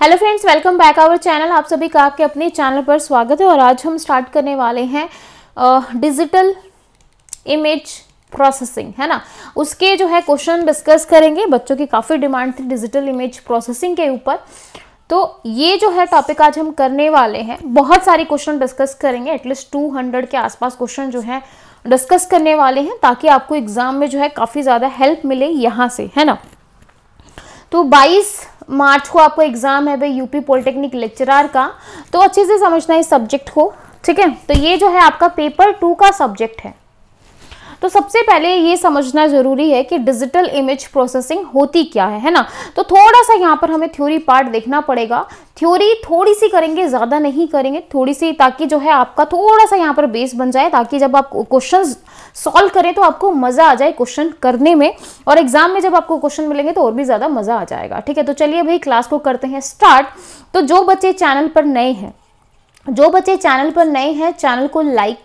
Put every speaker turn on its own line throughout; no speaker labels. Hello friends welcome back our channel आप सभी का आपके अपने चैनल पर स्वागत है और आज हम स्टार्ट करने वाले हैं डिजिटल इमेज प्रोसेसिंग है ना उसके जो है क्वेश्चन डिस्कस करेंगे बच्चों की काफ़ी डिमांड थी डिजिटल इमेज प्रोसेसिंग के ऊपर तो ये जो है टॉपिक आज हम करने वाले हैं बहुत सारे क्वेश्चन डिस्कस करेंगे एटलीस्ट 200 के आसपास क्वेश्चन जो है डिस्कस करने वाले हैं ताकि आपको एग्ज़ाम में जो है काफ़ी ज़्यादा हेल्प मिले यहाँ से है ना तो 22 मार्च को आपको एग्ज़ाम है भाई यूपी पॉलिटेक्निक लेक्चरार का तो अच्छे से समझना इस सब्जेक्ट को ठीक है तो ये जो है आपका पेपर टू का सब्जेक्ट है तो सबसे पहले ये समझना ज़रूरी है कि डिजिटल इमेज प्रोसेसिंग होती क्या है है ना तो थोड़ा सा यहाँ पर हमें थ्योरी पार्ट देखना पड़ेगा थ्योरी थोड़ी सी करेंगे ज़्यादा नहीं करेंगे थोड़ी सी ताकि जो है आपका थोड़ा सा यहाँ पर बेस बन जाए ताकि जब आप क्वेश्चन सॉल्व करें तो आपको मज़ा आ जाए क्वेश्चन करने में और एग्जाम में जब आपको क्वेश्चन मिलेंगे तो और भी ज़्यादा मज़ा आ जाएगा ठीक है तो चलिए भाई क्लास को करते हैं स्टार्ट तो जो बच्चे चैनल पर नए हैं जो बच्चे चैनल पर नए हैं चैनल को लाइक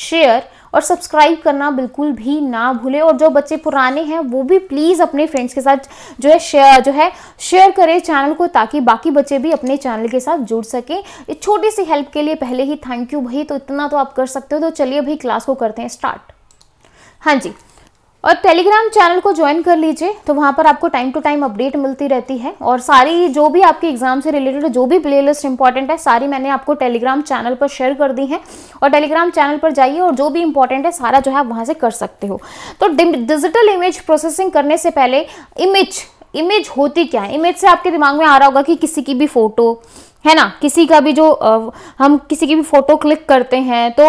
शेयर और सब्सक्राइब करना बिल्कुल भी ना भूलें और जो बच्चे पुराने हैं वो भी प्लीज़ अपने फ्रेंड्स के साथ जो है शेयर जो है शेयर करें चैनल को ताकि बाकी बच्चे भी अपने चैनल के साथ जुड़ सकें इस छोटी सी हेल्प के लिए पहले ही थैंक यू भाई तो इतना तो आप कर सकते हो तो चलिए भाई क्लास को करते हैं स्टार्ट हाँ जी और टेलीग्राम चैनल को ज्वाइन कर लीजिए तो वहाँ पर आपको टाइम टू टाइम अपडेट मिलती रहती है और सारी जो भी आपके एग्जाम से रिलेटेड जो भी प्लेलिस्ट इंपॉर्टेंट है सारी मैंने आपको टेलीग्राम चैनल पर शेयर कर दी है और टेलीग्राम चैनल पर जाइए और जो भी इंपॉर्टेंट है सारा जो है आप वहाँ से कर सकते हो तो डिजिटल इमेज प्रोसेसिंग करने से पहले इमेज इमेज होती क्या है इमेज से आपके दिमाग में आ रहा होगा कि किसी की भी फ़ोटो है ना किसी का भी जो हम किसी की भी फोटो क्लिक करते हैं तो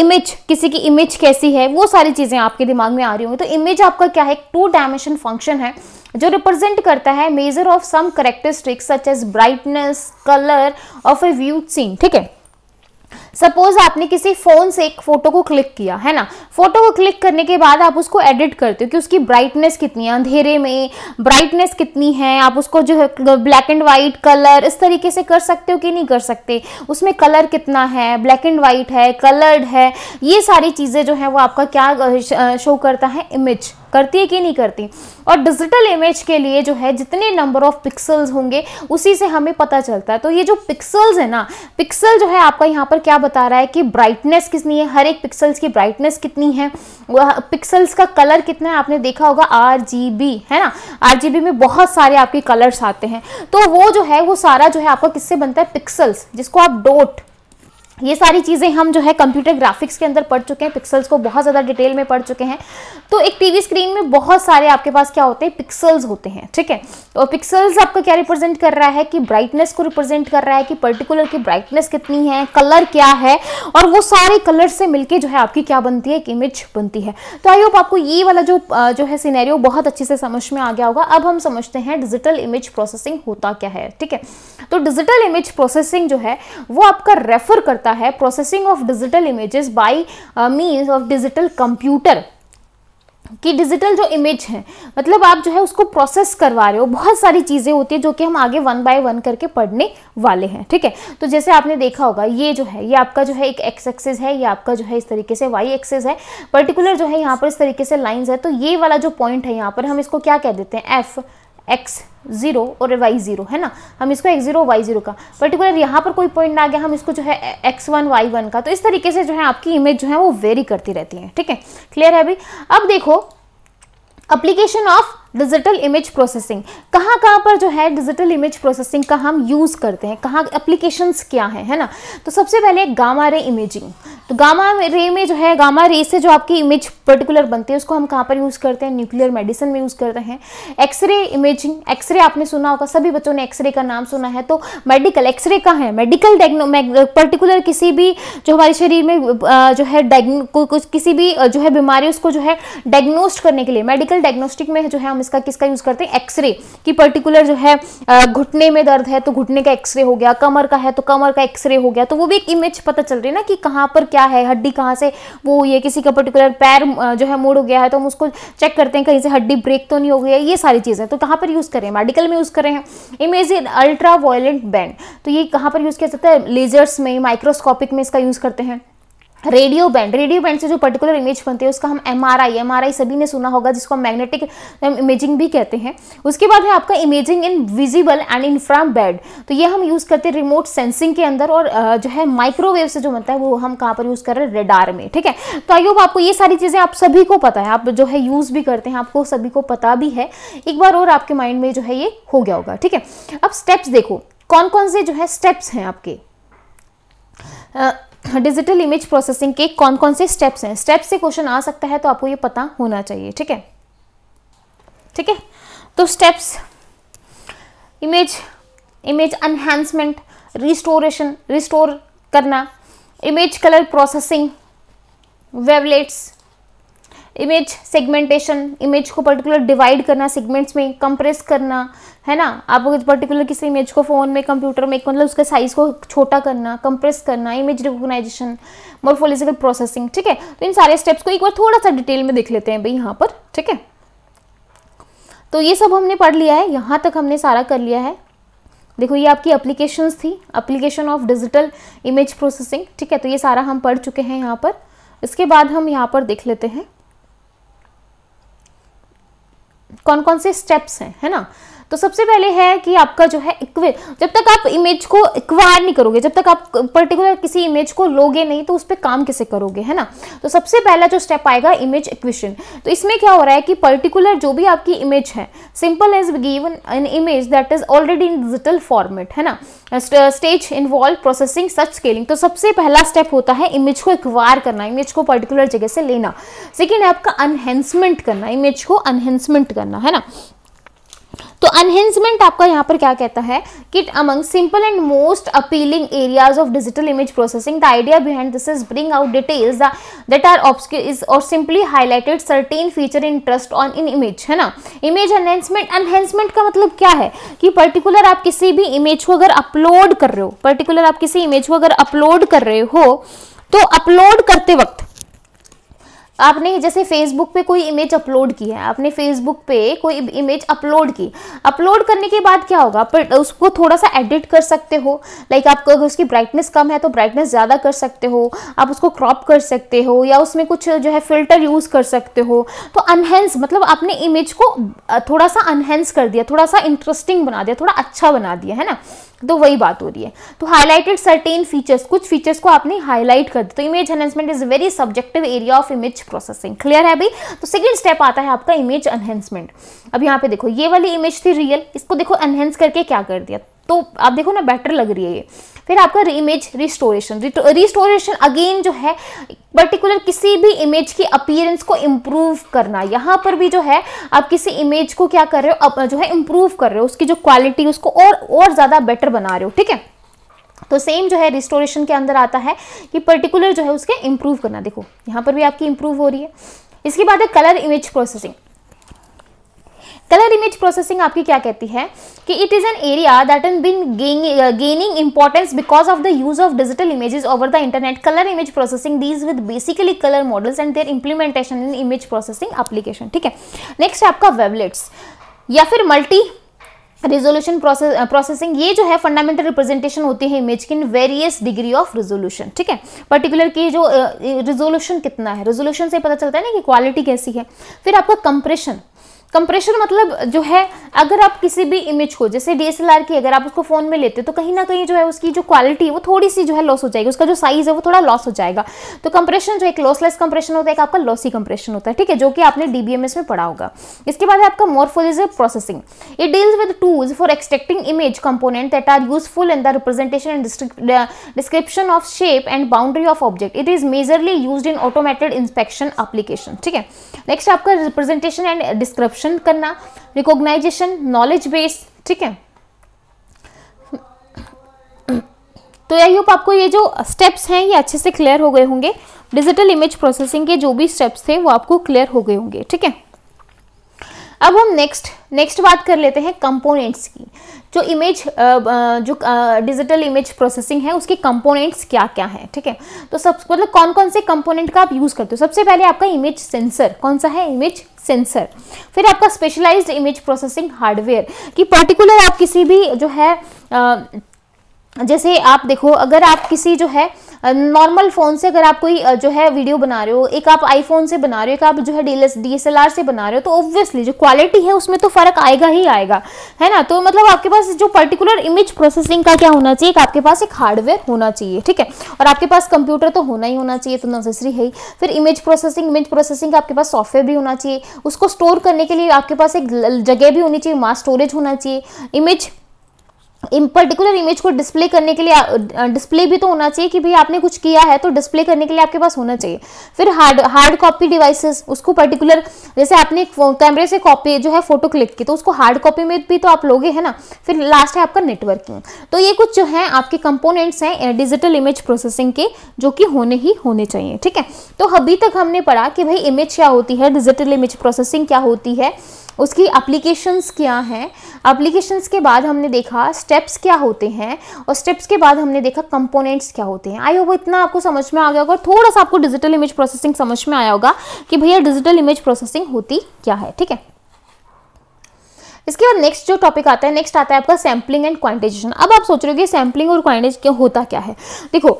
इमेज किसी की इमेज कैसी है वो सारी चीज़ें आपके दिमाग में आ रही होंगी तो इमेज आपका क्या है टू डायमेंशन फंक्शन है जो रिप्रेजेंट करता है measure of some characteristics such as brightness colour of a view scene ठीक है सपोज आपने किसी फोन से एक फोटो को क्लिक किया है ना फोटो को क्लिक करने के बाद आप उसको एडिट करते हो कि उसकी ब्राइटनेस कितनी है अंधेरे में ब्राइटनेस कितनी है आप उसको जो है ब्लैक एंड वाइट कलर इस तरीके से कर सकते हो कि नहीं कर सकते उसमें कलर कितना है ब्लैक एंड वाइट है कलर्ड है ये सारी चीज़ें जो है वो आपका क्या शो करता है इमेज करती है कि नहीं करती और डिजिटल इमेज के लिए जो है जितने नंबर ऑफ पिक्सल्स होंगे उसी से हमें पता चलता है तो ये जो पिक्सल्स है ना पिक्सल जो है आपका यहाँ पर क्या बता रहा है कि ब्राइटनेस कितनी है हर एक पिक्सल्स की ब्राइटनेस कितनी है वह पिक्सल्स का कलर कितना है आपने देखा होगा आर है ना आर में बहुत सारे आपके कलर्स आते हैं तो वो जो है वो सारा जो है आपका किससे बनता है पिक्सल्स जिसको आप डोट ये सारी चीज़ें हम जो है कंप्यूटर ग्राफिक्स के अंदर पढ़ चुके हैं पिक्सल्स को बहुत ज़्यादा डिटेल में पढ़ चुके हैं तो एक टीवी स्क्रीन में बहुत सारे आपके पास क्या होते हैं पिक्सल्स होते हैं ठीक है और पिक्सल्स आपका क्या रिप्रेजेंट कर रहा है कि ब्राइटनेस को रिप्रेजेंट कर रहा है कि पर्टिकुलर की ब्राइटनेस कितनी है कलर क्या है और वो सारे कलर से मिलकर जो है आपकी क्या बनती है एक इमेज बनती है तो आई होप आपको ये वाला जो जो है सीनेरियो बहुत अच्छे से समझ में आ गया होगा अब हम समझते हैं डिजिटल इमेज प्रोसेसिंग होता क्या है ठीक है तो डिजिटल इमेज प्रोसेसिंग जो है वो आपका रेफर करता होता है processing of digital images by means of digital computer कि डिजिटल जो इमेज है मतलब आप जो है उसको प्रोसेस करवा रहे हो बहुत सारी चीज़ें होती है जो कि हम आगे वन बाय वन करके पढ़ने वाले हैं ठीक है तो जैसे आपने देखा होगा ये जो है ये आपका जो है एक एक्स एक्सेस है ये आपका जो है इस तरीके से वाई एक्सेस है पर्टिकुलर जो है यहाँ पर इस तरीके से लाइन्स है तो ये वाला जो पॉइंट है यहाँ पर हम इसको क्या कह देते हैं एफ़ एक्स ज़ीरो और वाई ज़ीरो है ना हम इसको एक्स ज़ीरो वाई ज़ीरो का पर्टिकुलर यहाँ पर कोई पॉइंट ना गया हम इसको जो है एक्स वन वाई वन का तो इस तरीके से जो है आपकी इमेज जो है वो वेरी करती रहती है ठीक है क्लियर है अभी अब देखो application of digital image processing कहाँ कहाँ पर जो है डिजिटल इमेज प्रोसेसिंग का हम यूज़ करते हैं कहाँ एप्लीकेशंस क्या हैं है ना तो सबसे पहले गामा रे इमेजिंग तो गामा रे में जो है गामा रे से जो आपकी इमेज पर्टिकुलर बनती है उसको हम कहाँ पर यूज़ करते हैं न्यूक्लियर मेडिसिन में यूज़ करते हैं एक्सरे इमेजिंग एक्सरे आपने सुना होगा सभी बच्चों ने एक्सरे का नाम सुना है तो मेडिकल एक्सरे का है मेडिकल डायग्नो पर्टिकुलर किसी भी जो हमारे शरीर में जो है डायग्नो किसी भी जो है बीमारी उसको जो है डायग्नोस्ट करने के लिए मेडिकल डायग्नोस्टिक में जो है हम इसका किसका यूज़ करते हैं एक्सरे की पर्टिकुलर जो है घुटने में दर्द है तो घुटने का एक्सरे हो गया कमर का है तो कमर का एक्सरे हो गया तो वो भी एक इमेज पता चल रही है ना कि कहाँ पर क्या है हड्डी कहाँ से वो ये किसी का पर्टिकुलर पैर जो है मोड़ हो गया है तो हम उसको चेक करते हैं कहीं से हड्डी ब्रेक तो नहीं हो गया ये सारी चीज़ें तो कहाँ पर यूज़ करें मेडिकल में यूज़ करें image in ultra violent band तो ये कहाँ पर यूज़ किया जाता है लेजर्स में माइक्रोस्कोपिक में इसका यूज़ करते हैं रेडियो बैंड रेडियो बैंड से जो पर्टिकुलर इमेज बनती है उसका हम M R I M R I सभी ने सुना होगा जिसको हम मैग्नेटिक इमेजिंग भी कहते हैं उसके बाद है आपका imaging in visible and from bed तो ये हम यूज़ करते हैं रिमोट सेंसिंग के अंदर और जो है माइक्रोवेव से जो बनता है वो हम कहाँ पर यूज़ कर रहे हैं रेडार में ठीक है तो आयोग आपको ये सारी चीज़ें आप सभी को पता है आप जो है यूज़ भी करते हैं आपको सभी को पता भी है एक बार और आपके माइंड में जो है ये हो गया होगा ठीक है अब स्टेप्स देखो कौन कौन से जो है स्टेप्स हैं आपके डिजिटल इमेज प्रोसेसिंग के कौन कौन से स्टेप्स हैं स्टेप्स से क्वेश्चन आ सकता है तो आपको ये पता होना चाहिए ठीक है ठीक है तो steps image image enhancement restoration restore करना image colour processing wavelets image segmentation image को पर्टिकुलर डिवाइड करना सेगमेंट्स में कंप्रेस करना है ना आप पर्टिकुलर किसी इमेज को फ़ोन में कंप्यूटर में मतलब उसके साइज़ को छोटा करना कंप्रेस करना इमेज रिकोगनाइजेशन मोर्फोलॉजिकल प्रोसेसिंग ठीक है तो इन सारे स्टेप्स को एक बार थोड़ा सा डिटेल में देख लेते हैं भाई यहाँ पर ठीक है तो ये सब हमने पढ़ लिया है यहाँ तक हमने सारा कर लिया है देखो ये आपकी अप्लीकेशंस थी application of digital image processing ठीक है तो ये सारा हम पढ़ चुके हैं यहाँ पर इसके बाद हम यहाँ पर देख लेते हैं कौन कौन से स्टेप्स हैं है ना तो सबसे पहले है कि आपका जो है इक्वे जब तक आप इमेज को इक्वायर नहीं करोगे जब तक आप पर्टिकुलर किसी इमेज को लोगे नहीं तो उस पर काम कैसे करोगे है ना तो सबसे पहला जो स्टेप आएगा इमेज इक्वेशन तो इसमें क्या हो रहा है कि पर्टिकुलर जो भी आपकी इमेज है simple as given an image that is already in digital format है ना stage involve processing such scaling तो सबसे पहला स्टेप होता है इमेज को इक्वायर करना इमेज को पर्टिकुलर जगह से लेना सेकेंड है आपका अनहेंसमेंट करना इमेज को अनहेंसमेंट करना है ना तो अनहेंसमेंट आपका यहाँ पर क्या कहता है kit among simple and most appealing areas of digital image processing the idea behind this is bring out details that are obscure is और simply highlighted certain feature in trust on in image है ना image enhancement enhancement का मतलब क्या है कि particular आप किसी भी इमेज को अगर अपलोड कर रहे हो पर्टिकुलर आप किसी इमेज को अगर अपलोड कर रहे हो तो अपलोड करते वक्त आपने जैसे फेसबुक पे कोई इमेज अपलोड की है आपने फेसबुक पे कोई इमेज अपलोड की अपलोड करने के बाद क्या होगा पर उसको थोड़ा सा एडिट कर सकते हो लाइक आप अगर उसकी ब्राइटनेस कम है तो ब्राइटनेस ज़्यादा कर सकते हो आप उसको क्रॉप कर सकते हो या उसमें कुछ जो है फिल्टर यूज़ कर सकते हो तो अनहेंस मतलब आपने इमेज को थोड़ा सा अनहेंस कर दिया थोड़ा सा इंटरेस्टिंग बना दिया थोड़ा अच्छा बना दिया है ना तो वही बात हो रही है तो हाईलाइटेड सर्टेन फीचर्स कुछ फीचर्स को आपने हाईलाइट कर दिया तो image enhancement is very subjective area of image processing clear है भाई तो सेकेंड स्टेप आता है आपका इमेज एनहेंसमेंट अब यहाँ पे देखो ये वाली इमेज थी रियल इसको देखो एनहेंस करके क्या कर दिया तो आप देखो ना बेटर लग रही है ये फिर आपका इमेज रिस्टोरेशन रिस्टोरेशन अगेन जो है पर्टिकुलर किसी भी इमेज की अपीयरेंस को इम्प्रूव करना यहाँ पर भी जो है आप किसी इमेज को क्या कर रहे हो जो है इम्प्रूव कर रहे हो उसकी जो क्वालिटी उसको और और ज़्यादा बेटर बना रहे हो ठीक है तो सेम जो है रिस्टोरेशन के अंदर आता है कि पर्टिकुलर जो है उसके इम्प्रूव करना देखो यहाँ पर भी आपकी इम्प्रूव हो रही है इसके बाद है colour image processing colour image processing आपकी क्या कहती है कि it is an area that an bin gaining importance because of the use of digital images over the internet colour image processing these with basically colour models and their implementation in image processing application ठीक है next है आपका wavelets या फिर multi resolution process processing ये जो है fundamental representation होती है इमेज की in various degree of resolution ठीक है पर्टिकुलर की जो रिजोल्यूशन uh, कितना है रिजोल्यूशन से पता चलता है ना कि क्वालिटी कैसी है फिर आपका कंप्रेशन कंप्रेशन मतलब जो है अगर आप किसी भी इमेज को जैसे डीएसएलआर की अगर आप उसको फ़ोन में लेते हो तो कहीं ना कहीं जो है उसकी जो क्वालिटी है वो थोड़ी सी जो है लॉस हो जाएगी उसका जो साइज़ है वो थोड़ा लॉस हो जाएगा तो कंप्रेशन जो एक लॉसलेस कंप्रेशन होता है एक आपका लॉसी कंप्रेशन होता है ठीक है जो कि आपने डी में पढ़ा होगा इसके बाद है आपका morphological processing it deals with tools for extracting image component that are useful in the representation and description of shape and boundary of object it is majorly use in automated inspection application ठीक है next आपका representation and description perception करना recognition knowledge base ठीक है तो I hope आपको ये जो स्टेप्स हैं ये अच्छे से क्लियर हो गए होंगे डिजिटल इमेज प्रोसेसिंग के जो भी स्टेप्स थे वो आपको क्लियर हो गए होंगे ठीक है अब हम नेक्स्ट नेक्स्ट बात कर लेते हैं कंपोनेंट्स की जो इमेज जो डिजिटल इमेज प्रोसेसिंग है उसके कंपोनेंट्स क्या क्या हैं ठीक है तो सब मतलब कौन कौन से कंपोनेंट का आप यूज़ करते हो सबसे पहले आपका इमेज सेंसर कौन सा है इमेज सेंसर फिर आपका स्पेशलाइज्ड इमेज प्रोसेसिंग हार्डवेयर कि पर्टिकुलर आप किसी भी जो है आ, जैसे आप देखो अगर आप किसी जो है नॉर्मल फ़ोन से अगर आप कोई जो है वीडियो बना रहे हो एक आप आईफोन से बना रहे हो एक आप जो है डी आर से बना रहे हो तो ऑब्वियसली जो क्वालिटी है उसमें तो फ़र्क आएगा ही आएगा है ना तो मतलब आपके पास जो पर्टिकुलर इमेज प्रोसेसिंग का क्या होना चाहिए आपके पास एक हार्डवेयर होना चाहिए ठीक है और आपके पास कंप्यूटर तो होना ही होना चाहिए तो नेसेसरी है ही फिर इमेज प्रोसेसिंग इमेज प्रोसेसिंग का आपके पास सॉफ्टवेयर भी होना चाहिए उसको स्टोर करने के लिए आपके पास एक जगह भी होनी चाहिए मास स्टोरेज होना चाहिए इमेज इन पर्टिकुलर इमेज को डिस्प्ले करने के लिए डिस्प्ले भी तो होना चाहिए कि भाई आपने कुछ किया है तो डिस्प्ले करने के लिए आपके पास होना चाहिए फिर हार्ड हार्ड कॉपी डिवाइसेस उसको पर्टिकुलर जैसे आपने कैमरे से कॉपी जो है फोटो क्लिक की तो उसको हार्ड कॉपी में भी तो आप लोगे है ना फिर लास्ट है आपका नेटवर्किंग तो ये कुछ जो है आपके कंपोनेंट्स हैं डिजिटल इमेज प्रोसेसिंग के जो कि होने ही होने चाहिए ठीक है तो अभी तक हमने पढ़ा कि भाई इमेज क्या होती है डिजिटल इमेज प्रोसेसिंग क्या होती है उसकी अप्लीकेशंस क्या हैं अप्लीकेशंस के बाद हमने देखा स्टेप्स क्या होते हैं और स्टेप्स के बाद हमने देखा कंपोनेंट्स क्या होते हैं आई होप इतना आपको समझ में आ गया होगा थोड़ा सा आपको डिजिटल इमेज प्रोसेसिंग समझ में आया होगा कि भैया डिजिटल इमेज प्रोसेसिंग होती क्या है ठीक है इसके बाद नेक्स्ट जो टॉपिक आता है नेक्स्ट आता है आपका सैम्पलिंग एंड क्वांटिटेशन अब आप सोच रहे हो कि सैम्पलिंग और क्वांटिटेशन होता क्या है देखो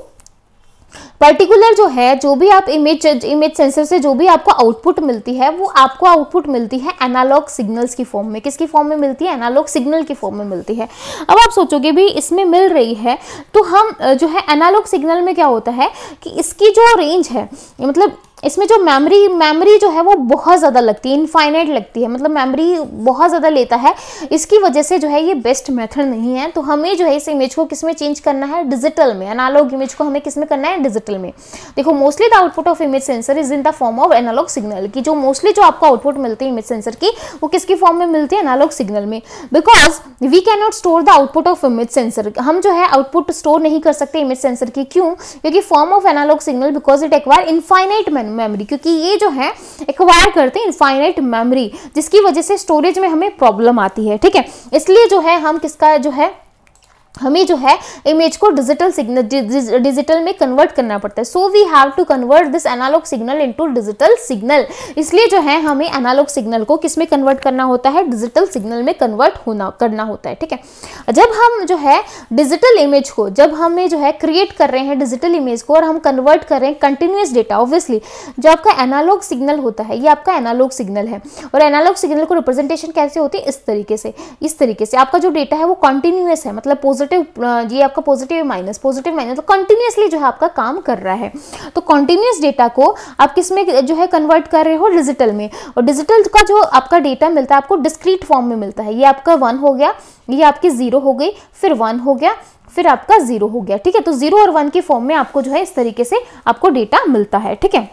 पर्टिकुलर जो है जो भी आप इमेज इमेज सेंसर से जो भी आपको आउटपुट मिलती है वो आपको आउटपुट मिलती है एनालॉग सिग्नल्स की फॉर्म में किसकी फॉर्म में मिलती है एनालॉग सिग्नल की फॉर्म में मिलती है अब आप सोचोगे भी इसमें मिल रही है तो हम जो है एनालॉग सिग्नल में क्या होता है कि इसकी जो रेंज है मतलब इसमें जो मेमोरी मेमोरी जो है वो बहुत ज़्यादा लगती है इनफाइनाइट लगती है मतलब मेमोरी बहुत ज़्यादा लेता है इसकी वजह से जो है ये बेस्ट मेथड नहीं है तो हमें जो है इस इमेज को किस में चेंज करना है डिजिटल में एनालॉग इमेज को हमें किस में करना है डिजिटल शक्ल में देखो mostly the output of image sensor is in the form of analogue signal की जो मोस्टली जो आपको आउटपुट मिलती है इमेज सेंसर की वो किसकी फॉर्म में मिलती है एनालॉग सिग्नल में because we can not store the output of image sensor हम जो है आउटपुट स्टोर नहीं कर सकते इमेज सेंसर की क्यों क्योंकि form of analogue signal because it acquire infinite memory क्योंकि ये जो है एक्वायर करते हैं इनफाइनाइट मेमोरी जिसकी वजह से स्टोरेज में हमें प्रॉब्लम आती है ठीक है इसलिए जो है हम किसका जो है हमें जो है इमेज को डिजिटल सिग्नल डिजिटल में कन्वर्ट करना पड़ता है so we have to convert this analogue signal into digital signal इसलिए जो है हमें एनालॉग सिग्नल को किस में कन्वर्ट करना होता है डिजिटल सिग्नल में कन्वर्ट होना करना होता है ठीक है जब हम जो है डिजिटल इमेज को जब हमें जो है क्रिएट कर रहे हैं डिजिटल इमेज को और हम कन्वर्ट कर रहे हैं कंटिन्यूस डेटा ऑब्वियसली जो आपका एनालॉग सिग्नल होता है ये आपका एनालॉग सिग्नल है और एनालॉग सिग्नल को रिप्रेजेंटेशन कैसे होती है इस तरीके से इस तरीके से आपका जो डेटा है वो कॉन्टिन्यूस है मतलब पॉजिटिव uh, ये आपका पॉजिटिव माइनस पॉजिटिव माइनस तो कंटिन्यूसली जो है आपका काम कर रहा है तो कंटिन्यूस डेटा को आप किस में जो है कन्वर्ट कर रहे हो डिजिटल में और डिजिटल का जो आपका डेटा मिलता है आपको डिस्क्रीट फॉर्म में मिलता है ये आपका वन हो गया ये आपकी ज़ीरो हो गई फिर वन हो गया फिर आपका ज़ीरो हो गया ठीक है तो ज़ीरो और वन के फॉर्म में आपको जो है इस तरीके से आपको डेटा मिलता है ठीक है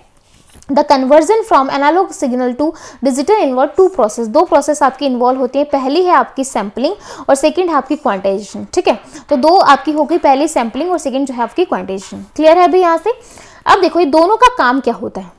the conversion from analogue signal to digital involve two process दो प्रोसेस आपकी इन्वॉल्व होती है पहली है आपकी सैम्पलिंग और सेकेंड है आपकी क्वांटाइजेशन ठीक है तो दो आपकी हो गई पहली सैम्पलिंग और सेकेंड जो है आपकी क्वांटाइजेशन क्लियर है अभी यहाँ से अब देखो ये दोनों का काम क्या होता है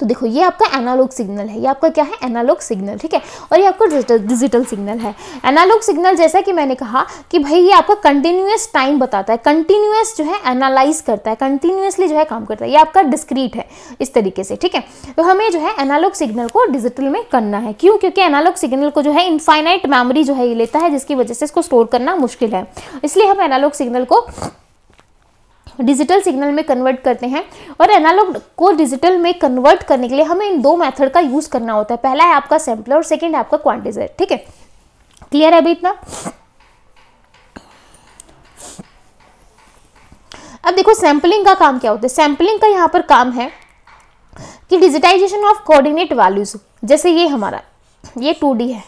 तो देखो ये आपका एनालॉग सिग्नल है ये आपका क्या है एनालॉग सिग्नल ठीक है और ये आपका डिजिटल डिजिटल सिग्नल है एनालॉग सिग्नल जैसा कि मैंने कहा कि भाई ये आपका कंटिन्यूस टाइम बताता है कंटिन्यूस जो है एनालाइज करता है कंटिन्यूसली जो है काम करता है ये आपका डिस्क्रीट है इस तरीके से ठीक है तो हमें जो है एनालॉग सिग्नल को डिजिटल में करना है क्यों क्योंकि एनालॉग सिग्नल को जो है इनफाइनाइट मेमोरी जो है ये लेता है जिसकी वजह से इसको स्टोर करना मुश्किल है इसलिए हम एनालॉग सिग्नल को डिजिटल सिग्नल में कन्वर्ट करते हैं और एनालॉग को डिजिटल में कन्वर्ट करने के लिए हमें इन दो मेथड का यूज़ करना होता है पहला है आपका सैम्पलर और सेकेंड है आपका क्वांटिजर ठीक है क्लियर है अभी इतना अब देखो सैम्पलिंग का काम क्या होता है सैम्पलिंग का यहाँ पर काम है कि डिजिटाइजेशन ऑफ कोऑर्डिनेट वैल्यूज जैसे ये हमारा ये टू है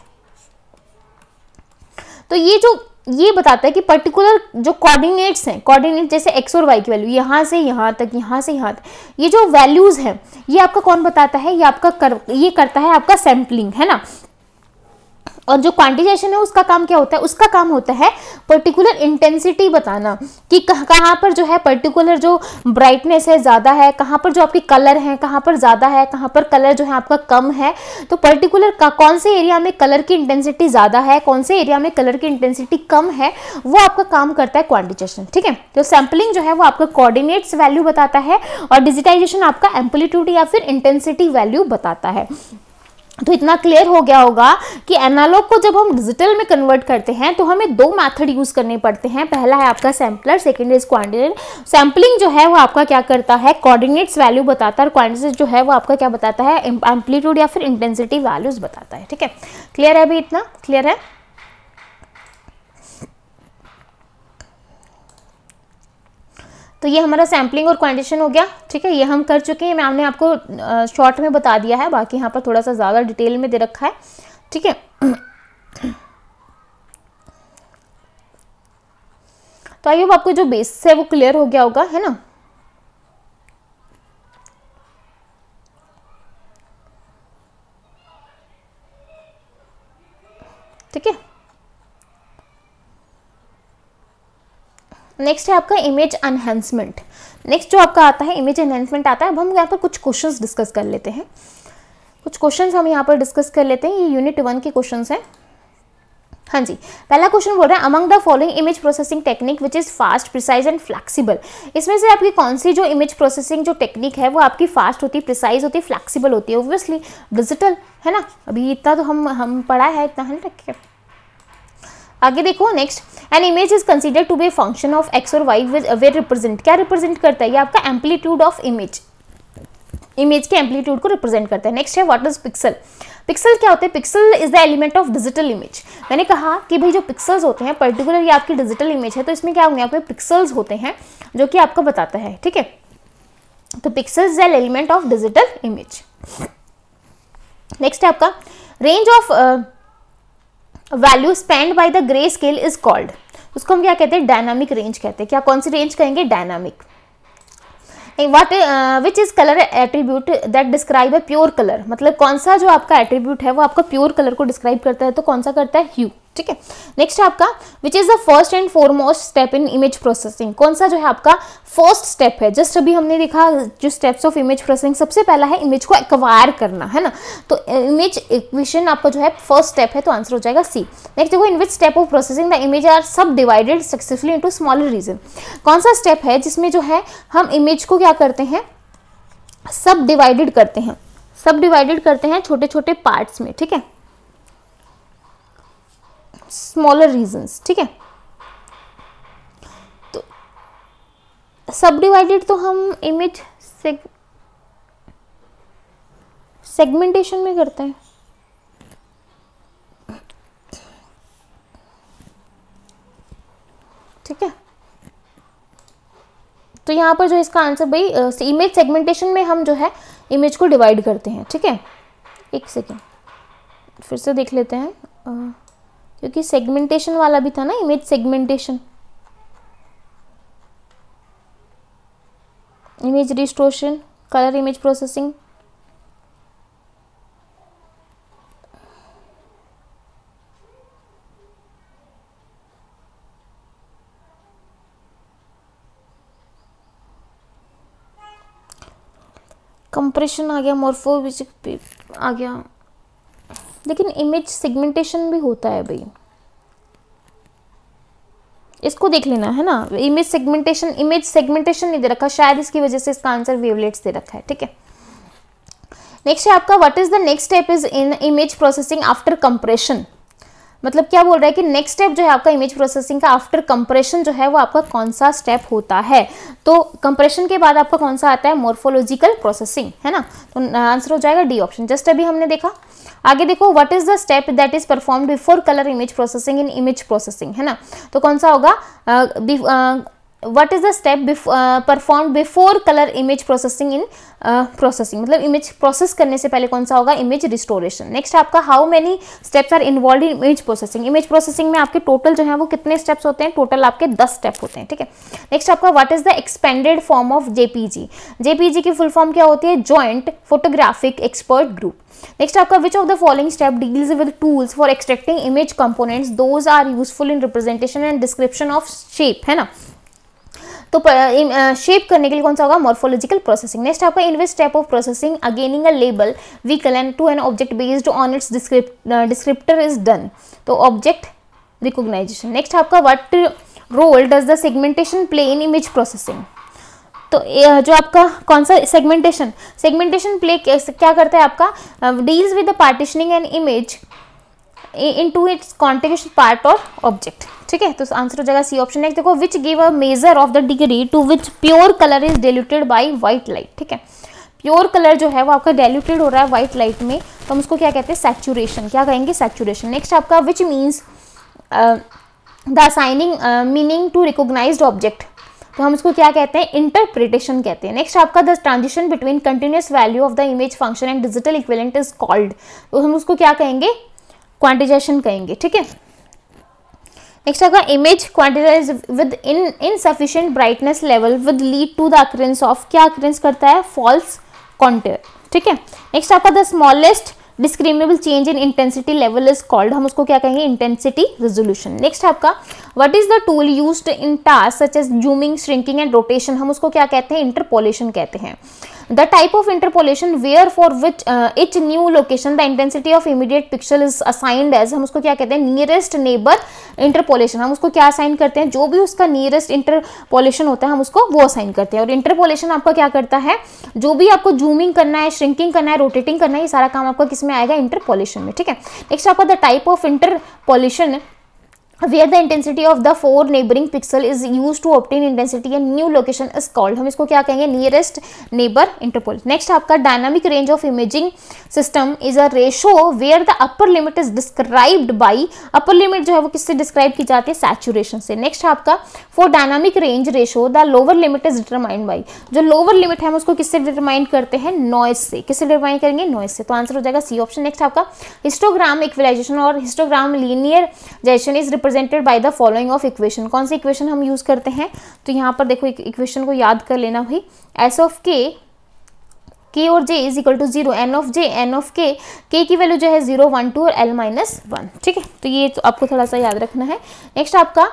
तो ये जो ये बताता है कि पर्टिकुलर जो कोऑर्डिनेट्स हैं कोऑर्डिनेट जैसे एक्स और वाई की वैल्यू यहाँ से यहाँ तक यहाँ से यहाँ तक ये जो वैल्यूज़ हैं ये आपका कौन बताता है ये आपका कर ये करता है आपका सैम्पलिंग है ना और जो क्वांटिजेशन है उसका काम क्या होता है उसका काम होता है पर्टिकुलर इंटेंसिटी बताना कि कहाँ पर जो है पर्टिकुलर जो ब्राइटनेस है ज़्यादा है कहाँ पर जो आपके कलर हैं कहाँ पर ज़्यादा है कहाँ पर कलर जो है आपका कम है तो पर्टिकुलर कौन से एरिया में कलर की इंटेंसिटी ज़्यादा है कौन से एरिया में कलर की इंटेंसिटी कम है वो आपका काम करता है क्वान्टिजेशन ठीक है तो सैम्पलिंग जो है वो आपका कॉर्डिनेट्स वैल्यू बताता है और डिजिटाइजेशन आपका एम्पलीट्यूड या फिर इंटेंसिटी वैल्यू बताता है तो इतना क्लियर हो गया होगा कि एनालॉग को जब हम डिजिटल में कन्वर्ट करते हैं तो हमें दो मेथड यूज़ करने पड़ते हैं पहला है आपका sampler second is quantization sampling जो है वो आपका क्या करता है कोऑर्डिनेट्स वैल्यू बताता है और क्वान्टिनेट जो है वो आपका क्या बताता है एम्पलीट्यूड या फिर इंटेंसिटी वैल्यूज़ बताता है ठीक है क्लियर है अभी इतना क्लियर है तो ये हमारा सैम्पलिंग और क्वान्टिशन हो गया ठीक है ये हम कर चुके हैं मैम ने आपको शॉर्ट में बता दिया है बाकी यहाँ पर थोड़ा सा ज़्यादा डिटेल में दे रखा है ठीक है तो आई होप आपको जो बेस है वो क्लियर हो गया होगा है ना नेक्स्ट है आपका इमेज एनहेंसमेंट नेक्स्ट जो आपका आता है इमेज एनहेंसमेंट आता है अब हम यहाँ पर कुछ क्वेश्चन डिस्कस कर लेते हैं कुछ क्वेश्चन हम यहाँ पर डिस्कस कर लेते हैं ये यूनिट वन के क्वेश्चन हैं हाँ जी पहला क्वेश्चन बोल रहा है among the following image processing technique which is fast precise and flexible इसमें से आपकी कौन सी जो इमेज प्रोसेसिंग जो टेक्निक है वो आपकी फास्ट होती है प्रिसाइज होती है फ्लैक्सीबल होती है ओब्वियसली डिजिटल है ना अभी इतना तो हम हम पढ़ा है इतना है ना आगे देखो next an image is consider to be function of x और वाई विज अवेयर रिप्रेजेंट क्या रिप्रेजेंट करता है ये आपका एम्पलीट्यूड ऑफ इमेज इमेज के एम्पलीट्यूड को रिप्रेजेंट करता है नेक्स्ट है व्हाट इज पिक्सल पिक्सल क्या होते हैं pixel is the element of digital image मैंने कहा कि भाई जो पिक्सल्स होते हैं पर्टिकुलर ये आपकी डिजिटल इमेज है तो इसमें क्या होंगे आपके पिक्सल्स होते हैं जो कि आपको बताता है ठीक है तो pixel is L element of digital image next है आपका range of value spend by the grey scale is called उसको हम क्या कहते हैं डायनामिक रेंज कहते हैं क्या कौन सी रेंज कहेंगे dynamic what which is colour attribute that describe a pure colour मतलब कौन सा जो आपका एट्रीब्यूट है वो आपका प्योर कलर को डिस्क्राइब करता है तो कौन सा करता है ह्यू ठीक है नेक्स्ट है आपका which is the first and foremost step in image processing कौन सा जो है आपका फर्स्ट स्टेप है जस्ट अभी हमने देखा जो स्टेप्स ऑफ इमेज प्रोसेसिंग सबसे पहला है इमेज को एक्वायर करना है ना तो इमेज इक्वेशन आपका जो है फर्स्ट स्टेप है तो आंसर हो जाएगा सी नेक्स्ट देखो in which step of processing the image are subdivided successfully into smaller region कौन सा स्टेप है जिसमें जो है हम इमेज को क्या करते हैं सब डिवाइडेड करते हैं सब डिवाइडेड करते हैं छोटे छोटे पार्ट्स में ठीक है स्मॉलर रीजंस ठीक है तो सब डिवाइडेड तो हम इमेज सेगमेंटेशन में करते हैं ठीक है तो यहाँ पर जो इसका आंसर भाई इमेज सेगमेंटेशन में हम जो है इमेज को डिवाइड करते हैं ठीक है एक सेकेंड फिर से देख लेते हैं क्योंकि सेगमेंटेशन वाला भी था ना image segmentation image restoration colour image processing compression आ गया मोरफो आ गया लेकिन इमेज सेगमेंटेशन भी होता है भाई इसको देख लेना है ना इमेज सेगमेंटेशन इमेज सेगमेंटेशन नहीं दे रखा शायद इसकी वजह से इसका आंसर वेवलेट्स दे रखा है ठीक है नेक्स्ट है आपका what is the next step is in image processing after compression मतलब क्या बोल रहा है कि नेक्स्ट स्टेप जो है आपका इमेज प्रोसेसिंग का आफ्टर कंप्रेशन जो है वो आपका कौन सा स्टेप होता है तो कंप्रेशन के बाद आपका कौन सा आता है मोर्फोलॉजिकल प्रोसेसिंग है ना तो आंसर हो जाएगा डी ऑप्शन जस्ट अभी हमने देखा आगे देखो what is the step that is performed before colour image processing in image processing है ना तो कौन सा होगा what is the step before, uh, performed before color image processing in uh, processing मतलब image process करने से पहले कौन सा होगा image restoration next आपका how many steps are involved in image processing image processing में आपके total जो है वो कितने steps होते हैं total आपके 10 step होते हैं ठीक है next आपका what is the expanded form of JPG JPG की full form क्या होती है joint photographic expert group next आपका which of the following step deals with tools for extracting image components those are useful in representation and description of shape है ना तो shape करने के लिए कौन सा होगा मॉर्फोलॉजिकल प्रोसेसिंग नेक्स्ट आपका invest type of processing अगेनिंग a label we कलेन to an object based on its descriptor is done तो ऑब्जेक्ट रिकोगनाइजेशन नेक्स्ट आपका what role does the segmentation play in image processing तो जो आपका कौन सा segmentation segmentation play क्या करता है आपका deals with the partitioning an image into its context part और ऑब्जेक्ट ठीक है तो आंसर हो जाएगा सी ऑप्शन नेक्स्ट देखो which give a measure of the degree to which pure colour is diluted by white light ठीक है pure colour जो है वो आपका डेल्यूटेड हो रहा है व्हाइट लाइट में तो हम उसको क्या कहते हैं सेचुरेशन क्या कहेंगे सैचुरेशन नेक्स्ट आपका which means the assigning meaning to recognise object तो हम इसको क्या कहते हैं इंटरप्रिटेशन कहते हैं नेक्स्ट आपका the transition between continuous value of the image function and digital equivalent is called तो हम उसको क्या कहेंगे क्वांटिजेशन कहेंगे ठीक है नेक्स्ट आएगा image quantitized within insufficient brightness level with lead to the occurrence of क्या अक्रेंस करता है फॉल्स contour ठीक है नेक्स्ट आपका the smallest discriminable change in intensity level is called हम उसको क्या कहेंगे इंटेंसिटी रेजोल्यूशन नेक्स्ट आपका what is the tool use in task such as zooming shrinking and rotation हम उसको क्या कहते हैं इंटरपोलेशन कहते हैं the type of interpolation where for which uh, each new location the intensity of immediate pixel is assigned as हम उसको क्या कहते हैं nearest neighbor interpolation हम उसको क्या assign करते हैं जो भी उसका nearest interpolation होता है हम उसको वो assign करते हैं और interpolation आपका क्या करता है जो भी आपको zooming करना है shrinking करना है rotating करना है ये सारा काम आपका किस में आएगा interpolation में ठीक है नेक्स्ट आपका the type of interpolation where the intensity of the four neighbouring pixel is use to obtain intensity and new location is called हम इसको क्या कहेंगे नियरेस्ट नेबर इंटरपोल नेक्स्ट आपका dynamic range of imaging system is a ratio where the upper limit is described by upper limit जो है वो किससे describe की जाती है सैचुरेशन से नेक्स्ट आपका for dynamic range ratio the lower limit is determined by जो लोअर लिमिट है हम उसको किससे डिटरमाइन करते हैं नॉइज से किससे डिटरमाइन करेंगे नॉइज से तो आंसर हो जाएगा सी ऑप्शन नेक्स्ट आपका हिस्टोग्राम इक्विलाइजेशन और histogram linear जैशन is represented by the following of equation कौन सी इक्वेशन हम यूज़ करते हैं तो यहाँ पर देखो इक्वेशन को याद कर लेना भाई एस ऑफ के के और जे is equal to zero N of J N of के के की वैल्यू जो है जीरो वन टू और एल माइनस वन ठीक है तो ये तो आपको थोड़ा सा याद रखना है नेक्स्ट आपका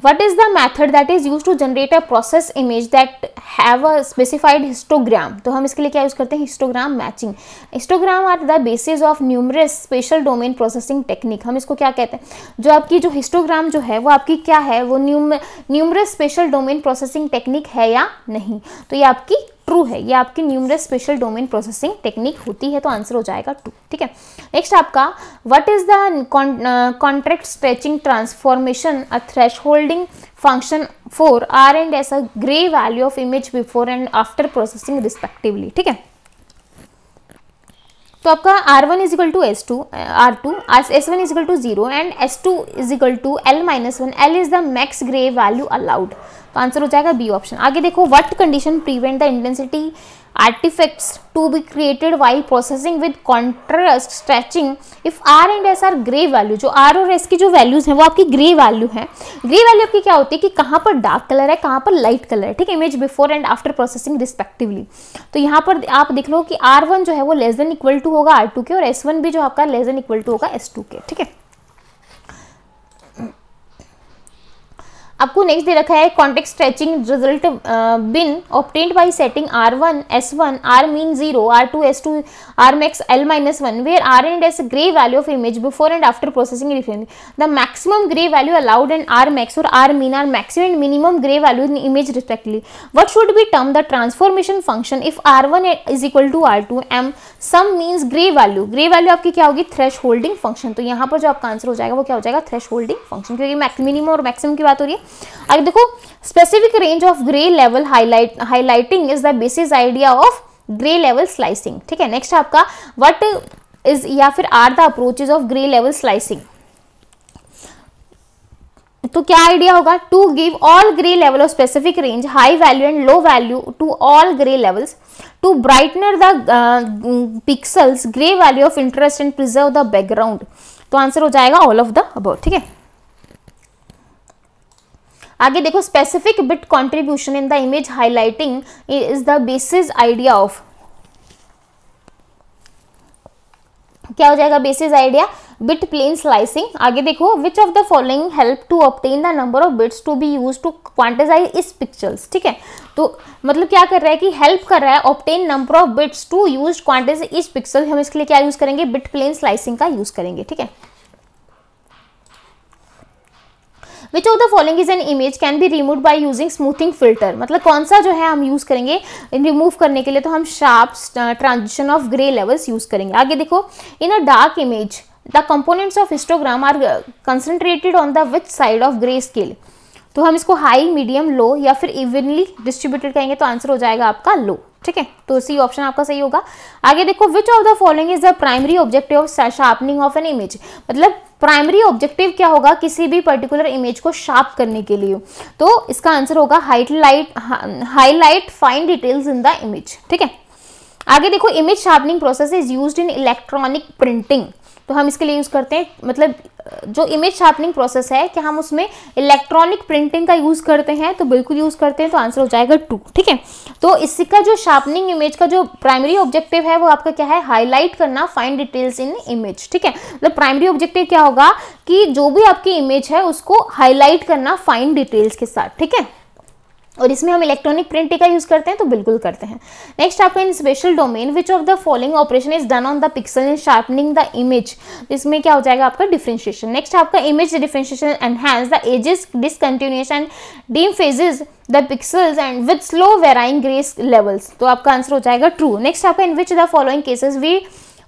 what is the method that is used to generate a process image that have a specified histogram तो हम इसके लिए क्या यूज़ करते हैं histogram matching histogram are the basis of numerous special domain processing technique हम इसको क्या कहते हैं जो आपकी जो histogram जो है वो आपकी क्या है वो numerous special domain processing technique है या नहीं तो ये आपकी ट्रू है ये आपकी numerous spatial domain processing technique होती है तो आंसर हो जाएगा टू ठीक है नेक्स्ट आपका what is the contract stretching transformation a thresholding function for R and S a grey value of image before and after processing respectively ठीक है तो आपका R one is equal to S two are two S one is equal to zero and S two is equal to L minus one L is the max grey value allowed तो answer हो जाएगा B option आगे देखो what condition prevent the intensity artefacts to be created while processing with contrast stretching if R and S are grey value जो R और S की जो values हैं वो आपकी ग्रे वैल्यू हैं ग्रे वैल्यू आपकी क्या होती है कि कहाँ पर डार्क कलर है कहाँ पर लाइट कलर है ठीक है image before and after processing respectively तो यहाँ पर आप देख लो कि आर वन जो है वो लेस देन इक्वल टू होगा आर टू के और एस वन भी जो आपका लेस देन इक्वल टू होगा एस टू के ठीक है आपको नेक्स्ट दे रखा है contact stretching result been obtained by setting are one S one are mean zero are two S two are max L minus one where are and S grey value of image before and after processing refuse the maximum grey value allowed and are max और are mean are maxim and minimum grey value in image respectively what should be term the transformation function if are one is equal to are two M some means grey value grey value आपकी क्या होगी thresholding function तो यहाँ पर जो आपका answer हो जाएगा वो क्या हो जाएगा थ्रेश होल्डिंग फंक्शन क्योंकि मिनिमम और मैक्सिमम की बात हो रही है आगे देखो specific range of grey level highlighting is the basis idea of grey level slicing ठीक है नेक्स्ट आपका वट इज या फिर are the approaches of grey level slicing तो क्या आइडिया होगा to give all grey level of specific range high value and low value to all grey levels to brightener the pixels grey value of interest and preserve the background तो answer हो जाएगा all of the above ठीक है आगे देखो specific bit contribution in the image highlighting is the basis idea of क्या हो जाएगा basis idea bit plane slicing आगे देखो which of the following help to obtain the number of bits to be use to quantize इस pictures ठीक है तो मतलब क्या कर रहा है कि हेल्प कर रहा है obtain number of bits to use quantize इस पिक्चर हम इसके लिए क्या यूज करेंगे बिट प्लेन स्लाइसिंग का यूज करेंगे ठीक है which of the following is an image can be remove by using smoothing filter मतलब कौन सा जो है हम यूज़ करेंगे रिमूव करने के लिए तो हम sharp transition of grey levels use करेंगे आगे देखो in a dark image the components of histogram are concentrated on the which side of grey scale तो हम इसको हाई मीडियम लो या फिर इवनली डिस्ट्रीब्यूटेड कहेंगे तो आंसर हो जाएगा आपका लो ठीक है तो सी ऑप्शन आपका सही होगा आगे देखो which of the following is the primary objective of sharpening of an image मतलब प्राइमरी ऑब्जेक्टिव क्या होगा किसी भी पर्टिकुलर इमेज को शार्प करने के लिए तो इसका आंसर होगा highlight highlight fine details in the image ठीक है आगे देखो image sharpening process is use in electronic printing तो हम इसके लिए यूज़ करते हैं मतलब जो इमेज शार्पनिंग प्रोसेस है कि हम उसमें इलेक्ट्रॉनिक प्रिंटिंग का यूज़ करते हैं तो बिल्कुल यूज़ करते हैं तो आंसर हो जाएगा टू ठीक है तो इसका जो शार्पनिंग इमेज का जो प्राइमरी ऑब्जेक्टिव है वो आपका क्या है हाईलाइट करना फाइन डिटेल्स इन इमेज ठीक है मतलब प्राइमरी ऑब्जेक्टिव क्या होगा कि जो भी आपकी इमेज है उसको हाईलाइट करना फाइन डिटेल्स के साथ ठीक है और इसमें हम इलेक्ट्रॉनिक प्रिंट का यूज़ करते हैं तो बिल्कुल करते हैं नेक्स्ट आपका in special domain which of the following operation is done on the pixel in sharpening the image इसमें क्या हो जाएगा आपका डिफ्रेंशिएशन नेक्स्ट आपका image differentiation enhance the edges discontinuation deemphasizes the pixels and with slow varying greys levels तो आपका answer हो जाएगा ट्रू नेक्स्ट आपका in which the following cases we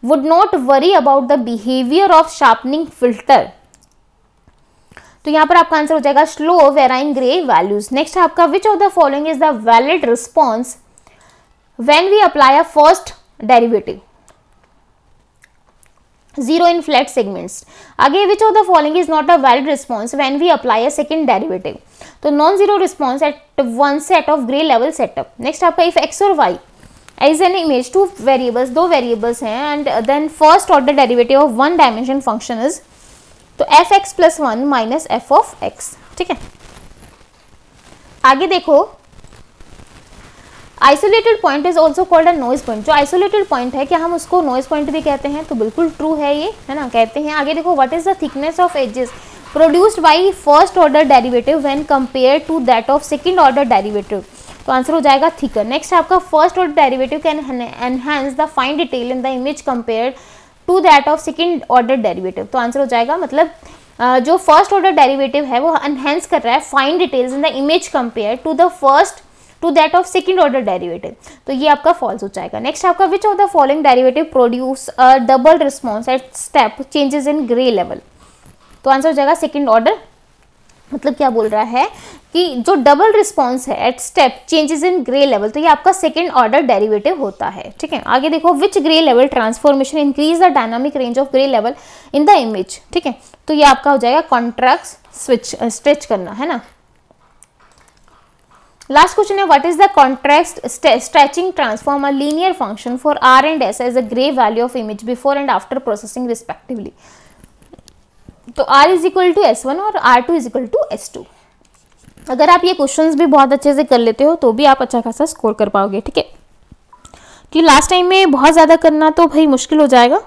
would not worry about the behaviour of sharpening filter तो यहाँ पर आपका answer हो जाएगा slow varying grey values next आपका which of the following is the valid response when we apply a first derivative zero in flat segments आगे which of the following is not a valid response when we apply a second derivative तो non zero response at one set of grey level setup next आपका if x और Y as an image two variables दो variables हैं and then first order derivative of one dimension function is तो F x plus one minus F of x ठीक है आगे देखो isolated point is also called a noise point जो isolated point है क्या हम उसको नॉइज पॉइंट भी कहते हैं तो बिल्कुल ट्रू है ये है ना कहते हैं आगे देखो what is the thickness of edges produced by first order derivative when compare to that of second order derivative तो आंसर हो जाएगा थिकर नेक्स्ट आपका first order derivative can enhance the fine detail in the image compare to that of second order derivative तो answer हो जाएगा मतलब जो first order derivative है वो एनहेंस कर रहा है fine details in the image compare to the first to that of second order derivative तो ये आपका फॉल्स हो जाएगा नेक्स्ट आपका which of the following derivative produce double response at step changes in grey level तो answer हो जाएगा second order मतलब क्या बोल रहा है कि जो डबल रिस्पॉन्स है at step changes in grey level तो ये आपका सेकेंड ऑर्डर डेरिवेटिव होता है ठीक है आगे देखो which grey level transformation increase the dynamic range of grey level in the image ठीक है तो ये आपका हो जाएगा कॉन्ट्रैक्ट स्विच स्ट्रेच करना है ना लास्ट क्वेश्चन है what is the contrast stretching transform a linear function for are and S as a grey value of image before and after processing respectively तो R is equal to S one और are two is equal to S two अगर आप ये questions भी बहुत अच्छे से कर लेते हो तो भी आप अच्छा खासा स्कोर कर पाओगे ठीक है कि लास्ट टाइम में बहुत ज़्यादा करना तो भाई मुश्किल हो जाएगा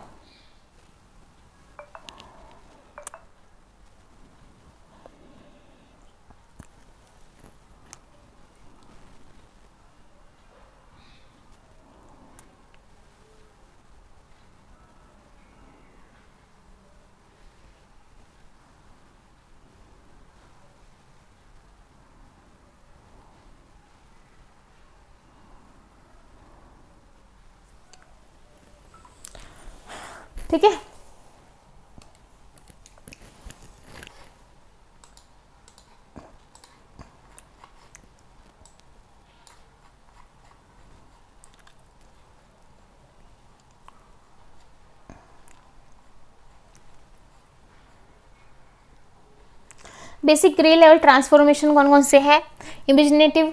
बेसिक ग्रे लेवल ट्रांसफॉर्मेशन कौन कौन से है imaginative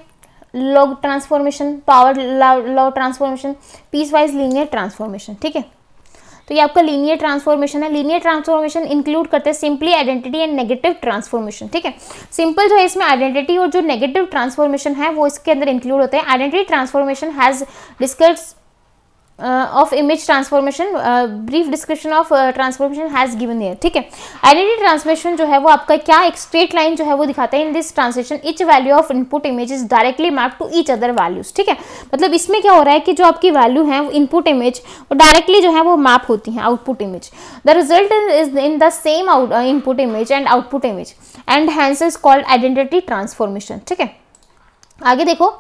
log transformation power law transformation piece wise linear transformation ठीक है तो ये आपका लीनियर ट्रांसफॉर्मेशन है लीनियर ट्रांसफॉर्मेशन इंक्लूड करते हैं simply identity and negative transformation ठीक है सिंपल जो है इसमें आइडेंटिटी और जो नेगेटिव ट्रांसफॉर्मेशन है वो इसके अंदर इंक्लूड होते हैं identity transformation has discuss of image transformation brief description of transformation has given here ठीक है आइडेंटिटी ट्रांसफॉर्मेशन जो है वो आपका क्या एक स्ट्रेट लाइन जो है वो दिखाता है in this translation each value of input image is directly map to each other values ठीक है मतलब इसमें क्या हो रहा है कि जो आपकी वैल्यू है इनपुट इमेज वो डायरेक्टली जो है वो मैप होती है output image the result is in the same input image and output image and hence is called identity transformation ठीक है आगे देखो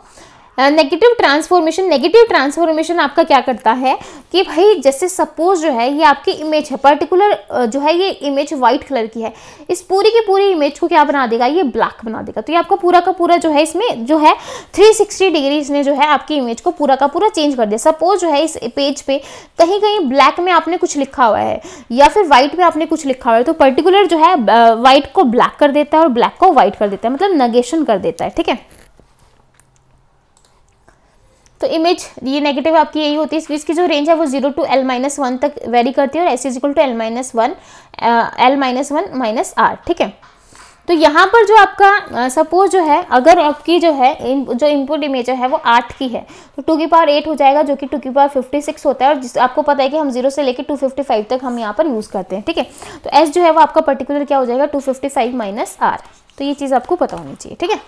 नेगेटिव ट्रांसफॉर्मेशन नेगेटिव ट्रांसफॉर्मेशन आपका क्या करता है कि भाई जैसे सपोज जो है ये आपकी इमेज है पर्टिकुलर जो है ये इमेज वाइट कलर की है इस पूरी की पूरी इमेज को क्या बना देगा ये ब्लैक बना देगा तो ये आपका पूरा का पूरा जो है इसमें जो है 360 डिग्री इसने जो है आपकी इमेज को पूरा का पूरा चेंज कर दिया सपोज जो है इस पेज पे कहीं कहीं ब्लैक में आपने कुछ लिखा हुआ है या फिर वाइट में आपने कुछ लिखा हुआ है तो पर्टिकुलर जो है वाइट को ब्लैक कर देता है और ब्लैक को वाइट कर देता है मतलब नगेशन कर देता है ठीक है तो इमेज ये नेगेटिव आपकी यही होती है इसकी जो रेंज है वो zero to L minus one तक वेरी करती है और S is equal to L minus one L minus one minus are ठीक है तो यहाँ पर जो आपका सपोज uh, जो है अगर आपकी जो है इन, जो इनपुट इमेज है वो आठ की है तो टू की पावर एट हो जाएगा जो कि टू की पावर फिफ्टी सिक्स होता है और जिस आपको पता है कि हम जीरो से लेकर टू फिफ्टी फाइव तक हम यहाँ पर यूज़ करते हैं ठीक है तो एस जो है वो आपका पर्टिकुलर क्या हो जाएगा two fifty five minus are तो ये चीज़ आपको पता होनी चाहिए ठीक है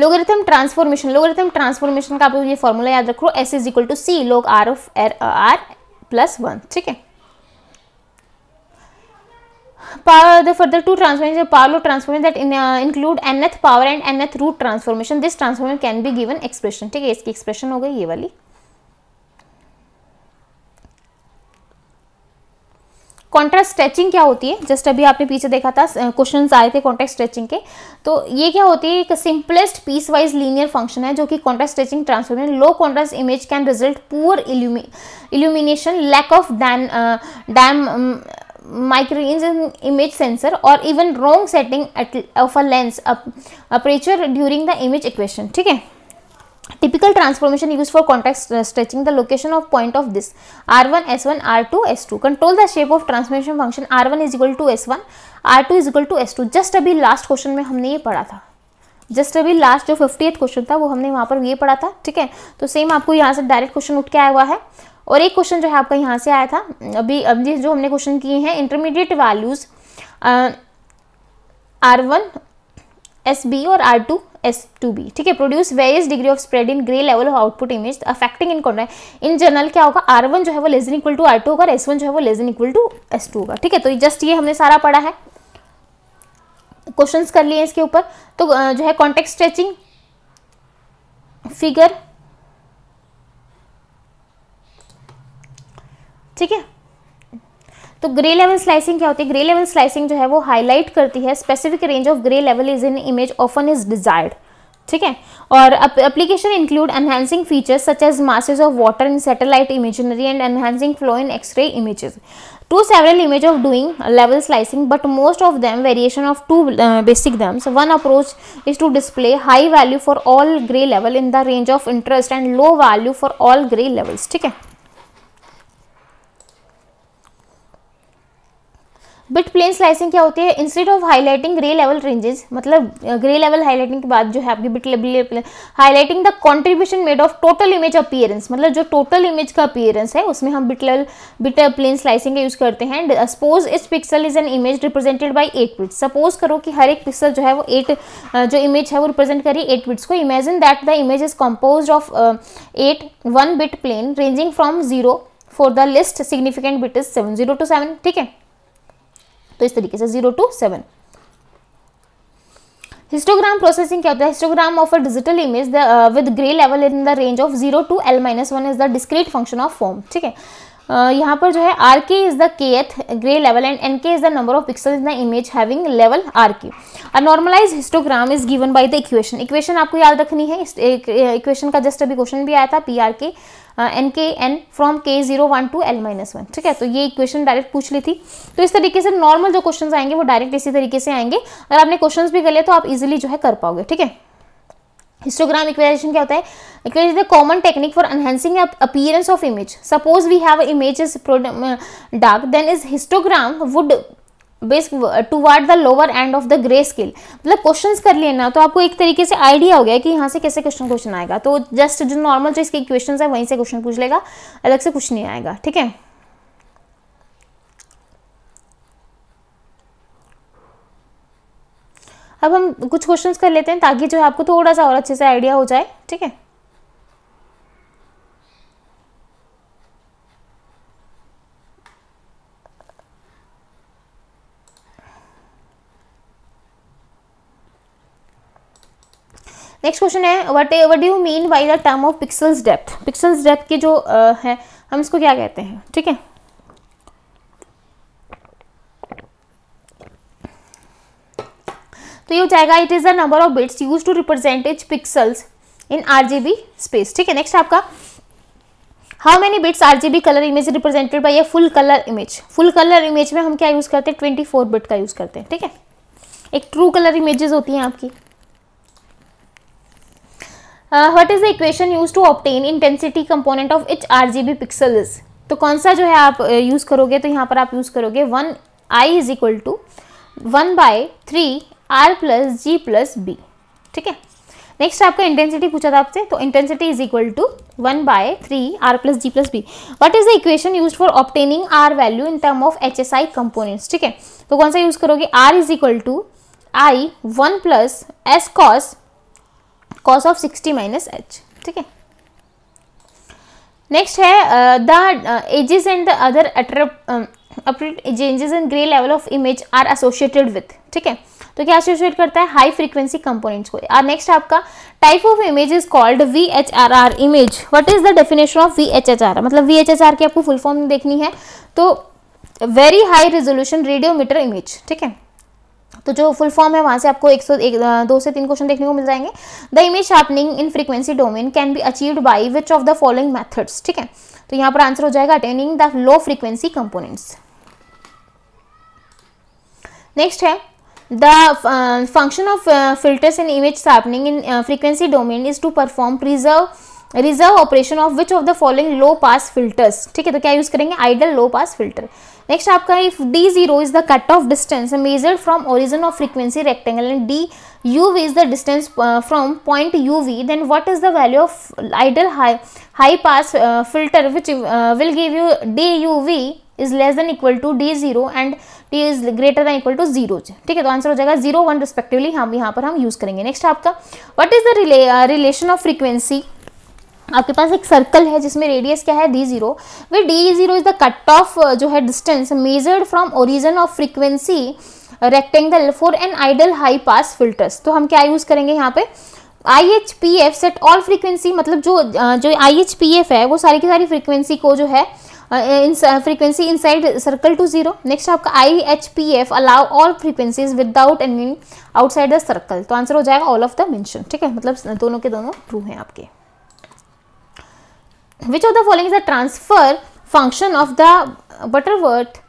लोगरिथम ट्रांसफॉर्मेशन लोगरिथम ट्रांसफॉर्मेशन का आप ये फॉर्मूला याद रखो S is equal to C log are of एर आर प्लस वन ठीक है power the further to transformation power law transformation that include nth power and nth root transformation this transformation can be given expression ठीक है इसकी expression हो गई ये वाली कॉन्ट्रास्ट स्ट्रेचिंग क्या होती है जस्ट अभी आपने पीछे देखा था क्वेश्चन आए थे कॉन्ट्रास्ट स्ट्रेचिंग के तो ये क्या होती है एक simplest piece wise linear function है जो कि contrast stretching transformation low contrast image can result poor illumination lack of dam dam microins image image sensor और even setting setting of a lens up, aperture during the image ठीक है typical transformation used for contact stretching the location of point of this r1 s1 r2 s2 control the shape of transformation function r1 is equal to s1 r2 is equal to s2 just अभी last question में हमने ये पढ़ा था just अभी last जो fifty question था वो हमने वहाँ पर ये पढ़ा था ठीक है तो सेम आपको यहाँ से डायरेक्ट क्वेश्चन उठ के आया हुआ है और एक क्वेश्चन जो है आपका यहाँ से आया था अभी अभी जो हमने क्वेश्चन किए हैं intermediate values are one S B और are two S two B ठीक है produce various degree of spread in grey level of output image affecting in कौन है इन जनरल क्या होगा आर वन जो है वो less in equal to are two होगा एस वन जो है वो less in equal to S two होगा ठीक है तो जस्ट ये हमने सारा पढ़ा है क्वेश्चंस कर लिए इसके ऊपर तो जो है कॉन्टेक्ट स्ट्रेचिंग फिगर ठीक है तो ग्रे लेवल स्लाइसिंग क्या होती है ग्रे लेवल स्लाइसिंग जो है वो हाईलाइट करती है specific range of grey level is in image often is desired ठीक है और application include enhancing features such as masses of water in satellite imaginary and enhancing flow in x ray images to several image of doing level slicing but most of them variation of two basic themes one approach is to display high value for all grey level in the range of interest and low value for all grey levels ठीक है bit plane slicing क्या होती है instead of highlighting grey level ranges मतलब grey level highlighting के बाद जो है आपकी bit level highlighting the contribution made of total image appearance मतलब जो टोटल इमेज का अपीयरेंस है उसमें हम bit level bit plane slicing का यूज़ करते हैं एंड सपोज uh, इस pixel is an image represented by eight bits suppose करो कि हर एक पिक्सल जो है वो एट uh, जो इमेज है वो रिप्रेजेंट करी एट बिट्स को imagine that the image is compose of eight one bit plane ranging from zero for the least significant bit is seven zero to seven ठीक है तो इस तरीके से zero to seven histogram processing क्या होता है histogram of a digital image with grey level in the range of zero to L minus one is the discrete function of form ठीक है Uh, यहाँ पर जो है R K is the kth grey level and N K is the number of pixel in the image having level R K a normalise histogram is given by the equation equation आपको याद रखनी है equation का just अभी question भी आया था P R K N K N from K zero one to L minus one ठीक है तो ये इक्वेशन डायरेक्ट पूछ ली थी तो इस तरीके से नॉर्मल जो क्वेश्चन आएंगे वो डायरेक्ट इसी तरीके से आएंगे अगर आपने क्वेश्चन भी कर लिया तो आप इजिली जो है कर पाओगे ठीक है हिस्टोग्राम इक्वेलाइजेशन क्या होता है इक्वेलाइजेशन is common technique for enhancing appearance of image suppose we have image is dark then is histogram would base to the lower end of the grey scale मतलब क्वेश्चंस कर लिए ना तो आपको एक तरीके से आइडिया हो गया कि यहाँ से कैसे क्वेश्चन क्वेश्चन आएगा तो जस्ट जो नॉर्मल जो इसके क्वेश्चन है वहीं से क्वेश्चन पूछ लेगा अलग से कुछ नहीं आएगा ठीक है अब हम कुछ क्वेश्चंस कर लेते हैं ताकि जो है आपको थोड़ा सा और अच्छे से आइडिया हो जाए ठीक है नेक्स्ट क्वेश्चन है what what do mean by the term of pixels depth pixels depth के जो uh, है हम इसको क्या कहते हैं ठीक है तो ये हो जाएगा it is the number of bits use to represent each pixels in RGB space ठीक है नेक्स्ट आपका how many bits R G B colour image represented by a full colour image full colour image में हम क्या use करते हैं twenty four bit का use करते हैं ठीक है एक ट्रू कलर इमेजेस होती हैं आपकी what is the equation use to obtain intensity component of each R G B pixel तो कौन सा जो है आप यूज़ uh, करोगे तो यहाँ पर आप यूज़ करोगे one I is equal to one by three R plus G plus B ठीक है नेक्स्ट आपका इंटेंसिटी पूछा था आपसे तो intensity is equal to one by three R plus G plus B what is the equation use for obtaining R value in term of H S I components ठीक है तो कौन सा यूज करोगे R is equal to I one plus S cos cos of sixty minus H ठीक है next है the edges and the other attract changes in grey level of image are associated with ठीक है तो क्या associate करता है high frequency components को और नेक्स्ट आपका type of image is called V H R R image what is the definition of V H H R मतलब वी एच एच आर की आपको फुल फॉर्म देखनी है तो very high resolution radiometer image ठीक है तो जो फुल फॉर्म है वहाँ से आपको एक सौ एक दो से तीन क्वेश्चन देखने को मिल जाएंगे the image sharpening in frequency domain can be achieved by which of the following methods ठीक है तो यहाँ पर आंसर हो जाएगा attenuating the low frequency components next है the function of filters in image sharpening in frequency domain is to perform preserve reserve operation of which of the following low pass filters ठीक है तो क्या use करेंगे ideal low pass filter next आपका if D zero is the cut off distance measure from origin of frequency rectangle and D uv is the distance from point U V then what is the value of ideal high pass filter which will give you D U V is less than equal to D zero and D is greater than equal to zero ठीक है तो answer हो जाएगा zero one respectively हम यहाँ पर हम use करेंगे नेक्स्ट आपका what is the relation of frequency आपके पास एक सर्कल है जिसमें रेडियस क्या है D zero way D zero is the cut off जो है distance measured from origin of frequency rectangle for an ideal high pass filters तो हम क्या यूज़ करेंगे यहाँ पे I H P F set all frequency मतलब जो uh, जो आई एच पी एफ है वो सारी की सारी फ्रीक्वेंसी को जो है इन frequency inside circle to zero next आपका I H P F allow all frequencies without any outside the circle तो आंसर हो जाएगा ऑल ऑफ द मेंशन ठीक है मतलब दोनों के दोनों ट्रू हैं आपके Which of the following is the transfer function of the uh, Butterworth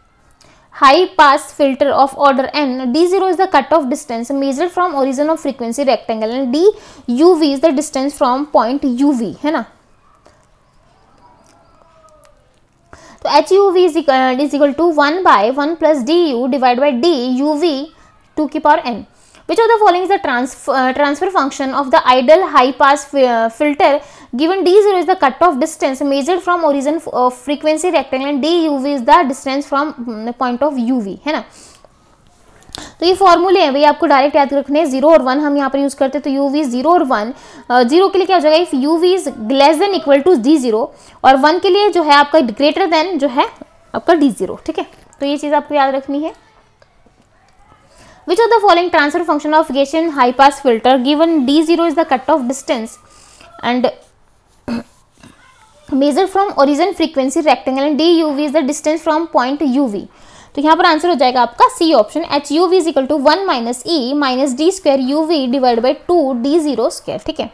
high pass filter of order n d0 is the cutoff distance measured from origin of frequency rectangle and d uv is the distance from point uv है ना So H U V is equal to one by one by D U divide by D U V two which of the following is the transfer, uh, transfer function of the ideal high pass uh, filter given d0 is the cutoff distance measured from origin of uh, frequency rectangle and duv is the distance from mm, the point of uv hai na तो ये फॉर्मूले हैं भाई आपको direct याद रखने हैं zero और वन हम यहाँ पर यूज करते हैं तो यू वी जीरो और वन जीरो uh, के लिए क्या हो जाएगा if U V is less than equal to D zero और वन के लिए जो है आपका ग्रेटर देन जो है आपका डी जीरो ठीक है तो ये चीज आपको याद रखनी है which are the following transfer function of Gaussian high pass filter given D zero is the cut off distance and measure from origin frequency rectangle and D U V is the distance from point U V तो यहाँ पर answer हो जाएगा आपका C option H U V is equal to one minus E minus D square U V divide by two D zero square ठीक है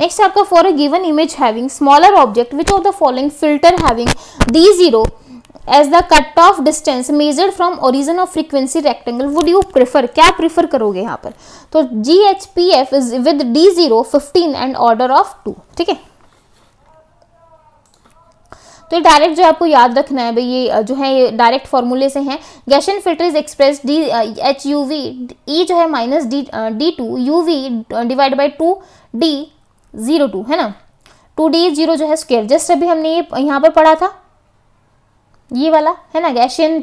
next आपका for a given image having smaller object which of the following filter having D zero as the cut off distance measure from origin of frequency rectangle would you prefer क्या prefer करोगे यहाँ पर तो G H P F is with D zero fifteen and order of two ठीक है तो ये direct जो आपको याद रखना है भाई ये जो है ये डायरेक्ट फॉर्मूले से हैं Gaussian filter is express D H U V E जो है minus D D two U V divide by two D zero two है ना टू डी जीरो जो है स्क्वेयर जस्ट अभी हमने ये यहाँ पर पढ़ा था ये वाला है ना गैशियन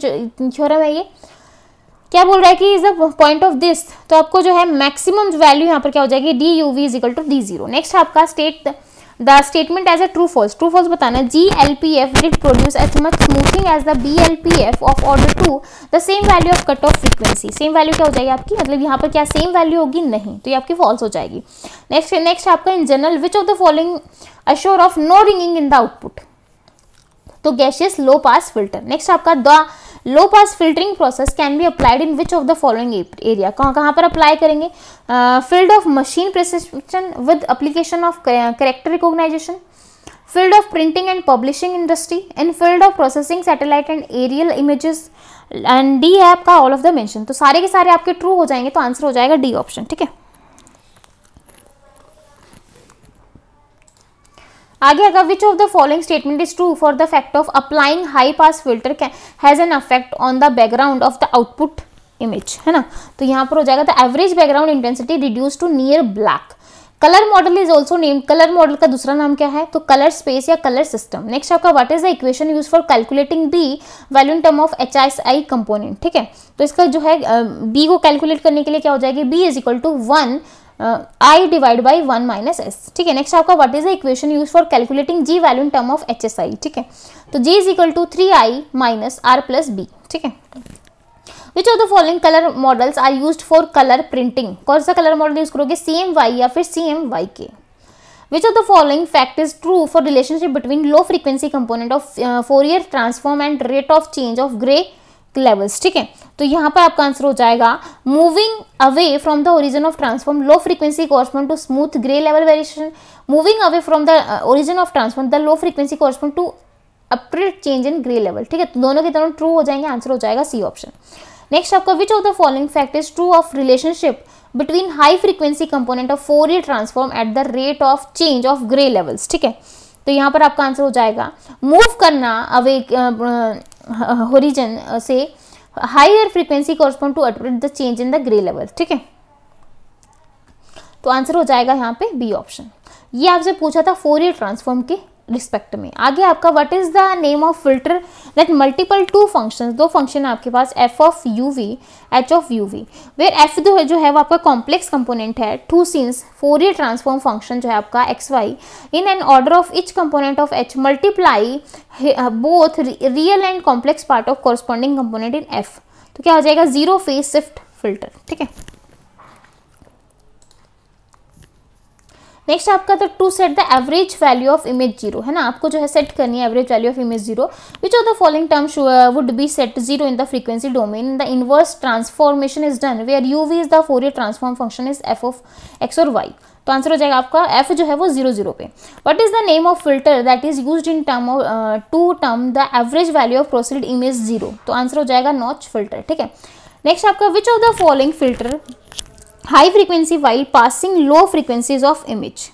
थ्योरम है ये क्या बोल रहा है कि is a point of this तो आपको जो है मैक्सिमम वैल्यू यहाँ पर क्या हो जाएगी D U V is equal to D zero next आपका state the statement as a true false true false बताना G L P F did produce as much smoothing as the B L P F of order two the same value of cut off frequency same value क्या हो जाएगी आपकी मतलब यहाँ पर क्या same value होगी नहीं तो ये आपकी फॉल्स हो जाएगी नेक्स्ट नेक्स्ट आपका in general which of the following assure of no ringing in the output तो Gaussian low pass filter next आपका the low pass filtering process can be applied in which of the following area कहाँ कहाँ पर apply करेंगे field of machine prescription with application of character recognition field of printing and publishing industry in field of processing satellite and aerial images and D है आपका all of the mention तो सारे के सारे आपके ट्रू हो जाएंगे तो आंसर हो जाएगा डी ऑप्शन ठीक है आगे अगर which of the following statement is true for the fact of applying high pass filter has an affect on the background of the output image है ना तो यहाँ पर हो जाएगा the average background intensity reduce to near black colour model is also name colour model का दूसरा नाम क्या है तो कलर स्पेस या कलर सिस्टम नेक्स्ट आपका what is the equation use for calculating B value in term of H S I component ठीक है तो इसका जो है बी uh, को कैलकुलेट करने के लिए क्या हो जाएगी B is equal to one I divide by one minus S ठीक है नेक्स्ट आपका what is the equation use for calculating G value in term of H S I ठीक है तो G is equal to three I minus R plus B ठीक है which of the following colour models are use for colour printing कौन सा colour model use करोगे सी M Y या फिर सी M Y K which of the following fact is true for relationship between low frequency component of Fourier transform and rate of change of grey levels ठीक है तो यहाँ पर आपका answer हो जाएगा moving away from the origin of transform low frequency correspond to smooth grey level variation moving away from the origin of transform the low frequency correspond to abrupt change in grey level ठीक है तो दोनों के दोनों true हो जाएंगे answer हो जाएगा सी ऑप्शन नेक्स्ट आपका which of the following fact is true of relationship between high frequency component of Fourier transform at the rate of change of grey levels ठीक है तो यहाँ पर आपका आंसर हो जाएगा मूव करना अवे होरिजन से higher frequency correspond to अटोरेट the change in the grey level ठीक है तो आंसर हो जाएगा यहाँ पे बी ऑप्शन ये आपसे पूछा था फोर ईयर ट्रांसफॉर्म के रिस्पेक्ट में आगे आपका what is the name of filter that multiple two functions दो फंक्शन आपके पास F of U V H of U V where F जो है जो है वो आपका कॉम्प्लेक्स कंपोनेंट है to scenes Fourier transform function जो है आपका X Y in an order of each component of H multiply both real and complex part of corresponding component in F तो क्या हो जाएगा जीरो फेस शिफ्ट फिल्टर ठीक है next आपका था to set the average value of image zero है ना आपको जो है सेट करनी है average value of image zero which of the following term would be set zero in the frequency domain the inverse transformation is done are U V is the Fourier transform function is F of x और Y तो answer हो जाएगा आपका F जो है वो zero zero पे what is the name of filter that is use in term of to term the average value of processed image zero तो आंसर हो जाएगा नॉच फिल्टर ठीक है नेक्स्ट आपका which of the following filter high frequency while passing low frequencies of image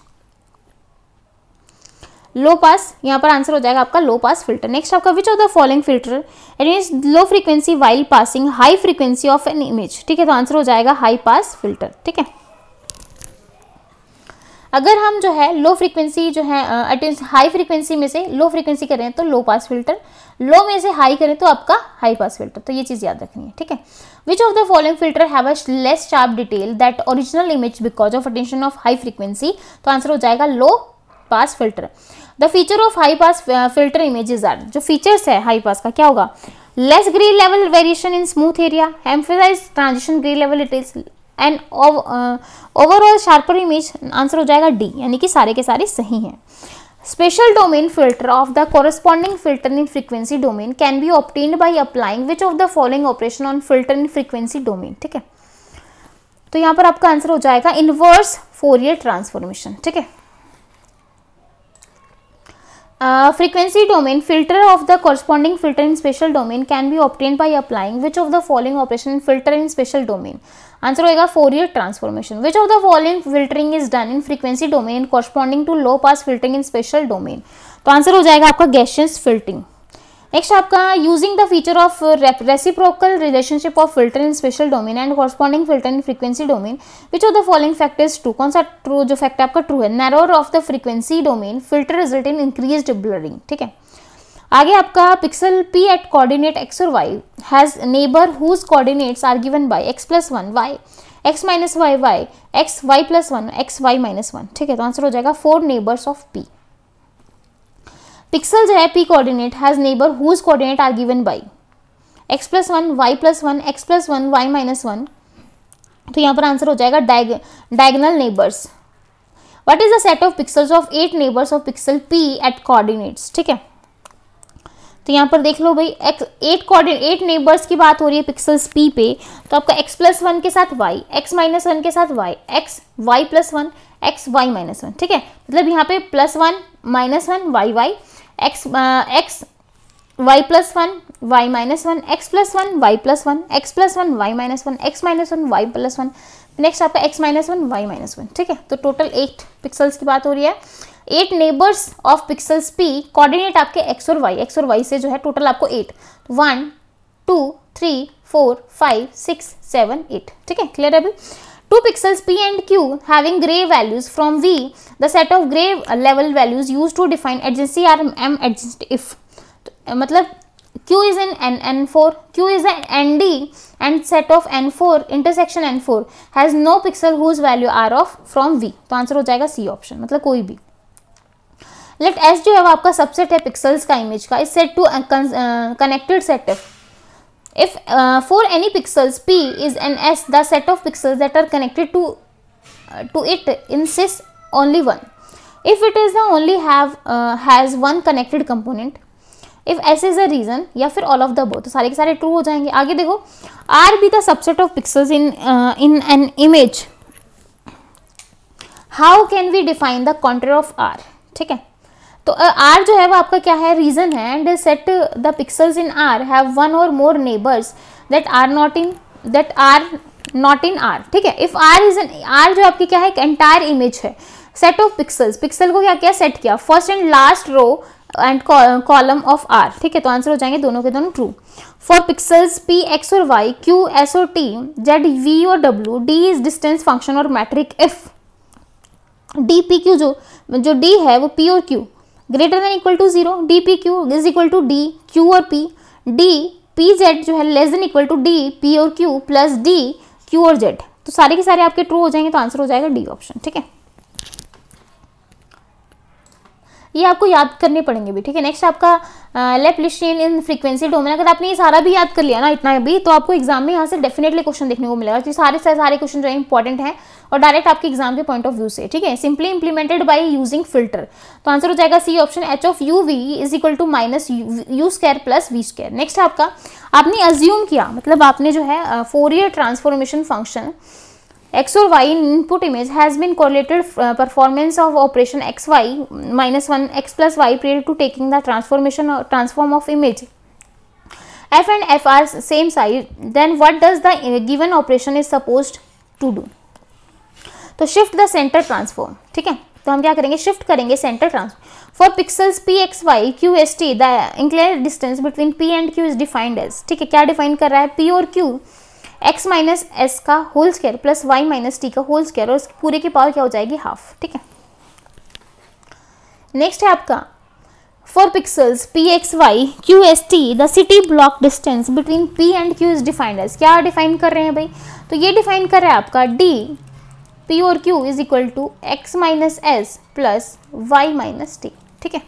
low pass यहाँ पर answer हो जाएगा आपका लो पास फिल्टर नेक्स्ट आपका which of the following filter it mean low frequency while passing high frequency of an image ठीक है तो answer हो जाएगा हाई पास फिल्टर ठीक है अगर हम जो है लो फ्रीक्वेंसी जो है हाई फ्रीक्वेंसी में से लो फ्रीक्वेंसी करें तो लो पास फिल्टर लो में से हाई करें तो आपका हाई पास फिल्टर तो ये चीज़ याद रखनी है ठीक है Which of the following filter have a less sharp detail that original image because of attention of high frequency? तो आंसर हो जाएगा low pass filter the feature of high pass filter images are जो features है high pass का क्या होगा less grey level variation in smooth area emphasise transition grey level details and overall sharper image answer हो जाएगा D यानी कि सारे के सारे सही हैं Special domain filter of the corresponding filter in frequency domain can be obtained by applying which of the following operation on filter in frequency domain ठीक है तो यहाँ पर आपका आंसर हो जाएगा इनवर्स फोरियर ट्रांसफॉर्मेशन ठीक है frequency domain filter of the corresponding filter in special domain can be obtain by applying which of the following operation filter in special domain answer होगा Fourier transformation which of the following filtering is done in frequency domain corresponding to low pass filtering in special domain तो answer हो जाएगा आपका Gaussian filtering next आपका using the feature of reciprocal relationship of filter in special domain and corresponding filter in frequency domain which of the following fact is true कौन सा true जो fact आपका true है narrower of the frequency domain filter result in increase blurring ठीक है आगे आपका pixel P at coordinate X और Y has neighbour whose coordinates are given by X plus one Y X minus Y Y X Y plus one X Y minus one ठीक है तो answer हो जाएगा four neighbours of P pixel जो है P coordinate has neighbour whose coordinate are given by X plus one Y plus one X plus one Y minus one तो यहाँ पर आंसर हो जाएगा डायग diagonal neighbours what is the set of pixels of eight neighbours of pixel P at coordinates ठीक है तो यहाँ पर देख लो भाई X eight coordinate eight neighbours की बात हो रही है पिक्सल्स पी पे तो आपका एक्स प्लस वन के साथ वाई एक्स माइनस वन के साथ Y X Y plus one X Y minus one ठीक है मतलब यहाँ पे plus one minus one Y Y X X Y plus one Y minus one X plus one Y plus one X plus one Y minus one X minus one Y plus one next आपका X minus one Y minus one ठीक है तो total eight pixels की बात हो रही है eight neighbours of pixels P coordinate आपके एक्स और वाई एक्स और वाई से जो है टोटल आपको eight one two three four five six seven eight ठीक है क्लियर है अभी Two pixels P and Q having gray values from V, the set of gray level values used to define adjacency are M adjacent if. तो, मतलब Q is in N N4, Q is an ND and set of N4 intersection N4 has no pixel whose value are of from V. to answer ho jayega C option matlab koi bhi let S जो है वो आपका subset है pixels का image का इस set to connected set है if uh, for any pixels p is an s the set of pixels that are connected to uh, to it consists only one if it is the only have uh, has one connected component if s is a reason ya fir all of the both sare ke sare true ho jayenge aage dekho r be the subset of pixels in in an image how can we define the contour of r theek hai तो R जो है वो आपका क्या है region है and set the pixels in R have one और more neighbours that are not in that are not in R ठीक है if R is an R जो आपकी क्या है एक एंटायर इमेज है सेट ऑफ पिक्सल्स पिक्सल को क्या किया सेट किया first and last row and column of R ठीक है तो आंसर हो जाएंगे दोनों के दोनों true for pixels P X और वाई क्यू एस और टी जेड वी और W D is distance function और metric F D P Q जो जो डी है वो पी और Q greater than equal to zero D P Q is equal to D Q और P D P Z जो है less than equal to D P और Q plus D Q और जेड तो सारे के सारे आपके ट्रू हो जाएंगे तो आंसर हो जाएगा डी ऑप्शन ठीक है ये आपको याद करने पड़ेंगे भी ठीक है नेक्स्ट आपका लेपलिस्ट्रीन इन फ्रीक्वेंसी डोमेन अगर आपने ये सारा भी याद कर लिया ना इतना भी तो आपको एग्जाम में यहाँ से डेफिनेटली क्वेश्चन देखने को मिलेगा तो सारे सारे क्वेश्चन जो है इंपॉर्टेंट है और डायरेक्ट आपके एग्जाम के पॉइंट ऑफ व्यू से ठीक है simply implemented by using filter तो आंसर हो जाएगा C option H of U V is equal to minus U square plus V square next आपका आपने अज्यूम किया मतलब आपने जो है Fourier transformation function x or y in input image has been correlated uh, performance of operation xy minus 1 x plus y prior to taking the transformation or transform of image f and f are same size then what does the given operation is supposed to do तो shift the centre transform ठीक है तो हम क्या करेंगे shift करेंगे centre transform for pixels P X Y Q S T the इंक्लेयर distance between P and Q is defined as ठीक है क्या डिफाइन कर रहा है पी और क्यू एक्स माइनस एस का whole square plus Y minus T का होल स्केयर और इसके पूरे की पावर क्या हो जाएगी हाफ ठीक है नेक्स्ट है आपका four pixels P X Y Q S T the city block distance between P and Q is defined as क्या डिफाइन कर रहे हैं भाई तो ये डिफाइन कर रहा है आपका डी पी और Q is equal to X minus S plus Y minus T ठीक है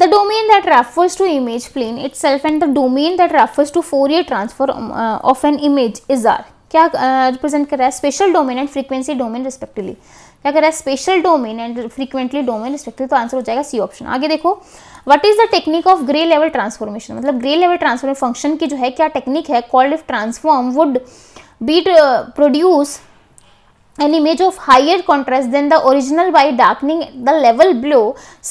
The domain refers to image plane itself and the domain that refers to Fourier transform um, uh, of an image is R. क्या represent uh, कर रहा है special domain and frequency domain respectively क्या कर रहा है special domain and frequently domain respective तो answer हो जाएगा सी ऑप्शन आगे देखो what is the technique of grey level transformation मतलब ग्रे लेवल ट्रांसफॉर्मेशन फंक्शन की जो है क्या टेक्निक है called if transform would beat produce an image of higher contrast than the original by darkening the level below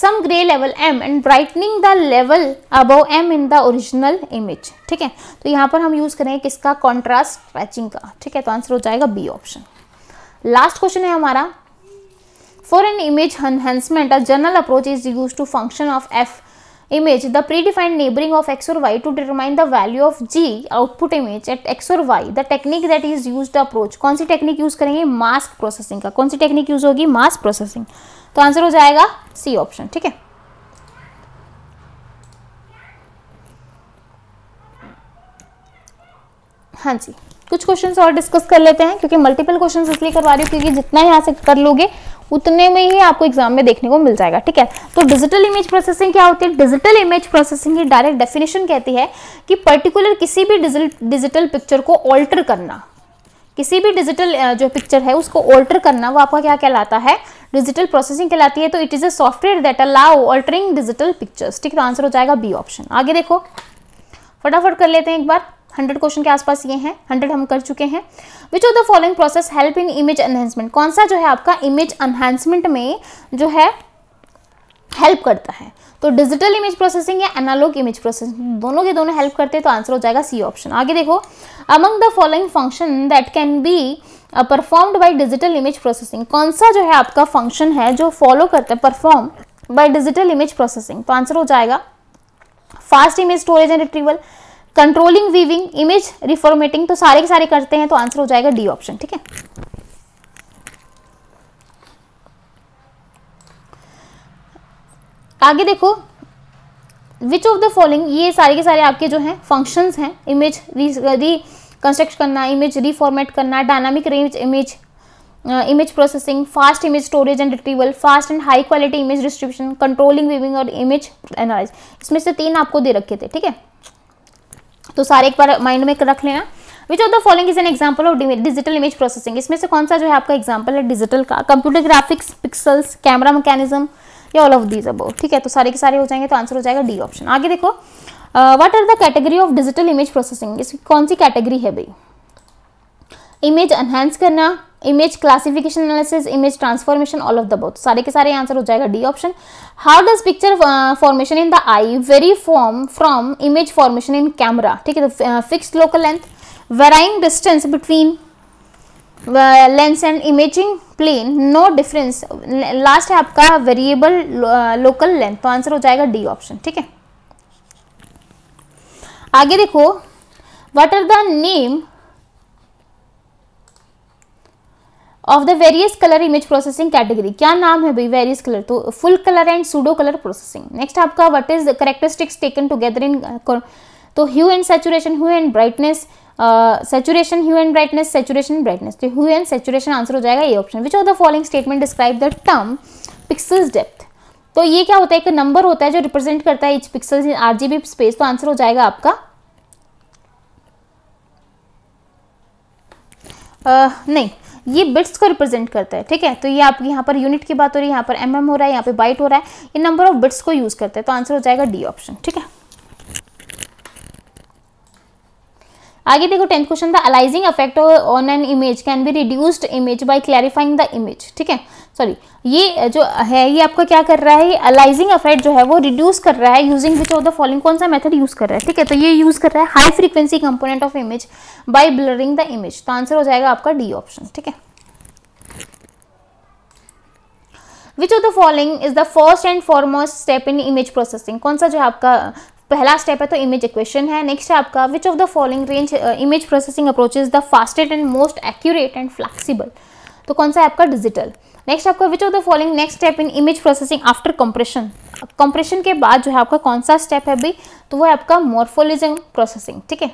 some gray level m and brightening the level above m in the original image theek hai to yahan par hum use kare kiska contrast stretching ka theek hai to answer ho jayega b option last question hai hamara for an image enhancement a general approach is used to function of f image the predefined neighboring of x or y to determine the value of g output image at x or y the technique that is used approach कौन सी technique use करेंगे mask processing का कौन सी technique use होगी mask processing तो answer हो जाएगा सी ऑप्शन ठीक है हाँ जी कुछ क्वेश्चन और डिस्कस कर लेते हैं क्योंकि मल्टीपल क्वेश्चन इसलिए करवा रही हूँ क्योंकि जितना यहाँ से कर लोगे उतने में ही आपको एग्जाम में देखने को मिल जाएगा ठीक है तो डिजिटल इमेज प्रोसेसिंग क्या होती है डिजिटल इमेज प्रोसेसिंग की डायरेक्ट डेफिनेशन कहती है कि पर्टिकुलर किसी भी डिजिटल पिक्चर को ऑल्टर करना किसी भी डिजिटल जो पिक्चर है उसको ऑल्टर करना वो आपका क्या कहलाता है डिजिटल प्रोसेसिंग कहलाती है तो it is a software that allow altering digital pictures ठीक है तो आंसर हो जाएगा बी ऑप्शन आगे देखो फटाफट कर लेते हैं एक बार हंड्रेड क्वेश्चन के आसपास ये हैं हंड्रेड हम कर चुके हैं which of the following process help in image enhancement कौन सा जो है आपका इमेज एनहेंसमेंट में जो है हेल्प करता है तो डिजिटल इमेज प्रोसेसिंग या एनालॉग इमेज प्रोसेसिंग दोनों के दोनों हेल्प करते हैं तो आंसर हो जाएगा सी ऑप्शन आगे देखो among the following function that can be performed by digital image processing कौन सा जो है आपका फंक्शन है जो फॉलो करता है perform by digital image processing तो आंसर हो जाएगा fast image storage and retrieval controlling viewing image reformatting तो सारे के सारे करते हैं तो आंसर हो जाएगा डी ऑप्शन ठीक है आगे देखो विच ऑफ द फॉलोइंग ये सारे के सारे आपके जो हैं फंक्शंस हैं इमेज री कंस्ट्रक्ट करना इमेज रीफॉर्मेट करना dynamic range image image processing fast image storage and retrieval fast and high quality image distribution controlling viewing और इमेज एनालाइज इसमें से तीन आपको दे रखे थे ठीक है तो सारे एक बार माइंड में रख लेना which of the following is an example of digital image processing इसमें से कौन सा जो है आपका एग्जाम्पल है डिजिटल का computer graphics pixels camera mechanism या ऑल ऑफ दीज अब ठीक है तो सारे के सारे हो जाएंगे तो आंसर हो जाएगा डी ऑप्शन आगे देखो what are the category of digital image processing इसकी कौन सी कैटेगरी है भाई इमेज एनहेंस करना image classification analysis image transformation all of the both सारे के सारे आंसर हो जाएगा D option how does picture formation in the eye vary form from image formation in camera ठीक है तो fix local length varying distance between lens and imaging plane no difference last है आपका वेरिएबल लोकल लेंथ तो answer हो जाएगा D option ठीक है आगे देखो what are the name of the various colour image processing category क्या नाम है भाई वेरियस कलर तो full colour and pseudo colour processing next आपका what is characteristics taken together in तो hue and saturation hue and brightness saturation hue and brightness saturation brightness तो hue and saturation answer हो जाएगा ये option which of the following statement describe the term pixels depth तो ये क्या होता है एक नंबर होता है जो रिप्रेजेंट करता है each pixel in RGB space तो आंसर हो जाएगा आपका Uh, नहीं ये बिट्स को रिप्रेजेंट करता है ठीक है तो ये आप यहाँ पर यूनिट की बात हो रही है यहाँ पर एम mm हो रहा है यहाँ पे बाइट हो रहा है ये नंबर ऑफ बिट्स को यूज़ करता है तो आंसर हो जाएगा डी ऑप्शन ठीक है आगे देखो टेंथ क्वेश्चन था aliasing effect on an image can be reduced image by clarifying the image ठीक है सॉरी ये जो है ये आपका क्या कर रहा है अलाइजिंग अफेक्ट जो है वो रिड्यूस कर रहा है using which of the following कौन सा मेथड यूज कर रहा है ठीक है तो ये यूज कर रहा है high frequency component of image by blurring the image तो आंसर हो जाएगा आपका डी ऑप्शन ठीक है which of the following is the first and foremost step in image processing कौन सा जो है आपका पहला स्टेप है तो इमेज इक्वेशन है नेक्स्ट है आपका which of the following range image processing approach is the fastest and most accurate and flexible तो कौन सा है आपका डिजिटल नेक्स्ट आपका which of the following next step in image processing after compression compression के बाद जो है आपका कौन सा स्टेप है भाई तो वो है आपका मोर्फोलिज्म प्रोसेसिंग ठीक है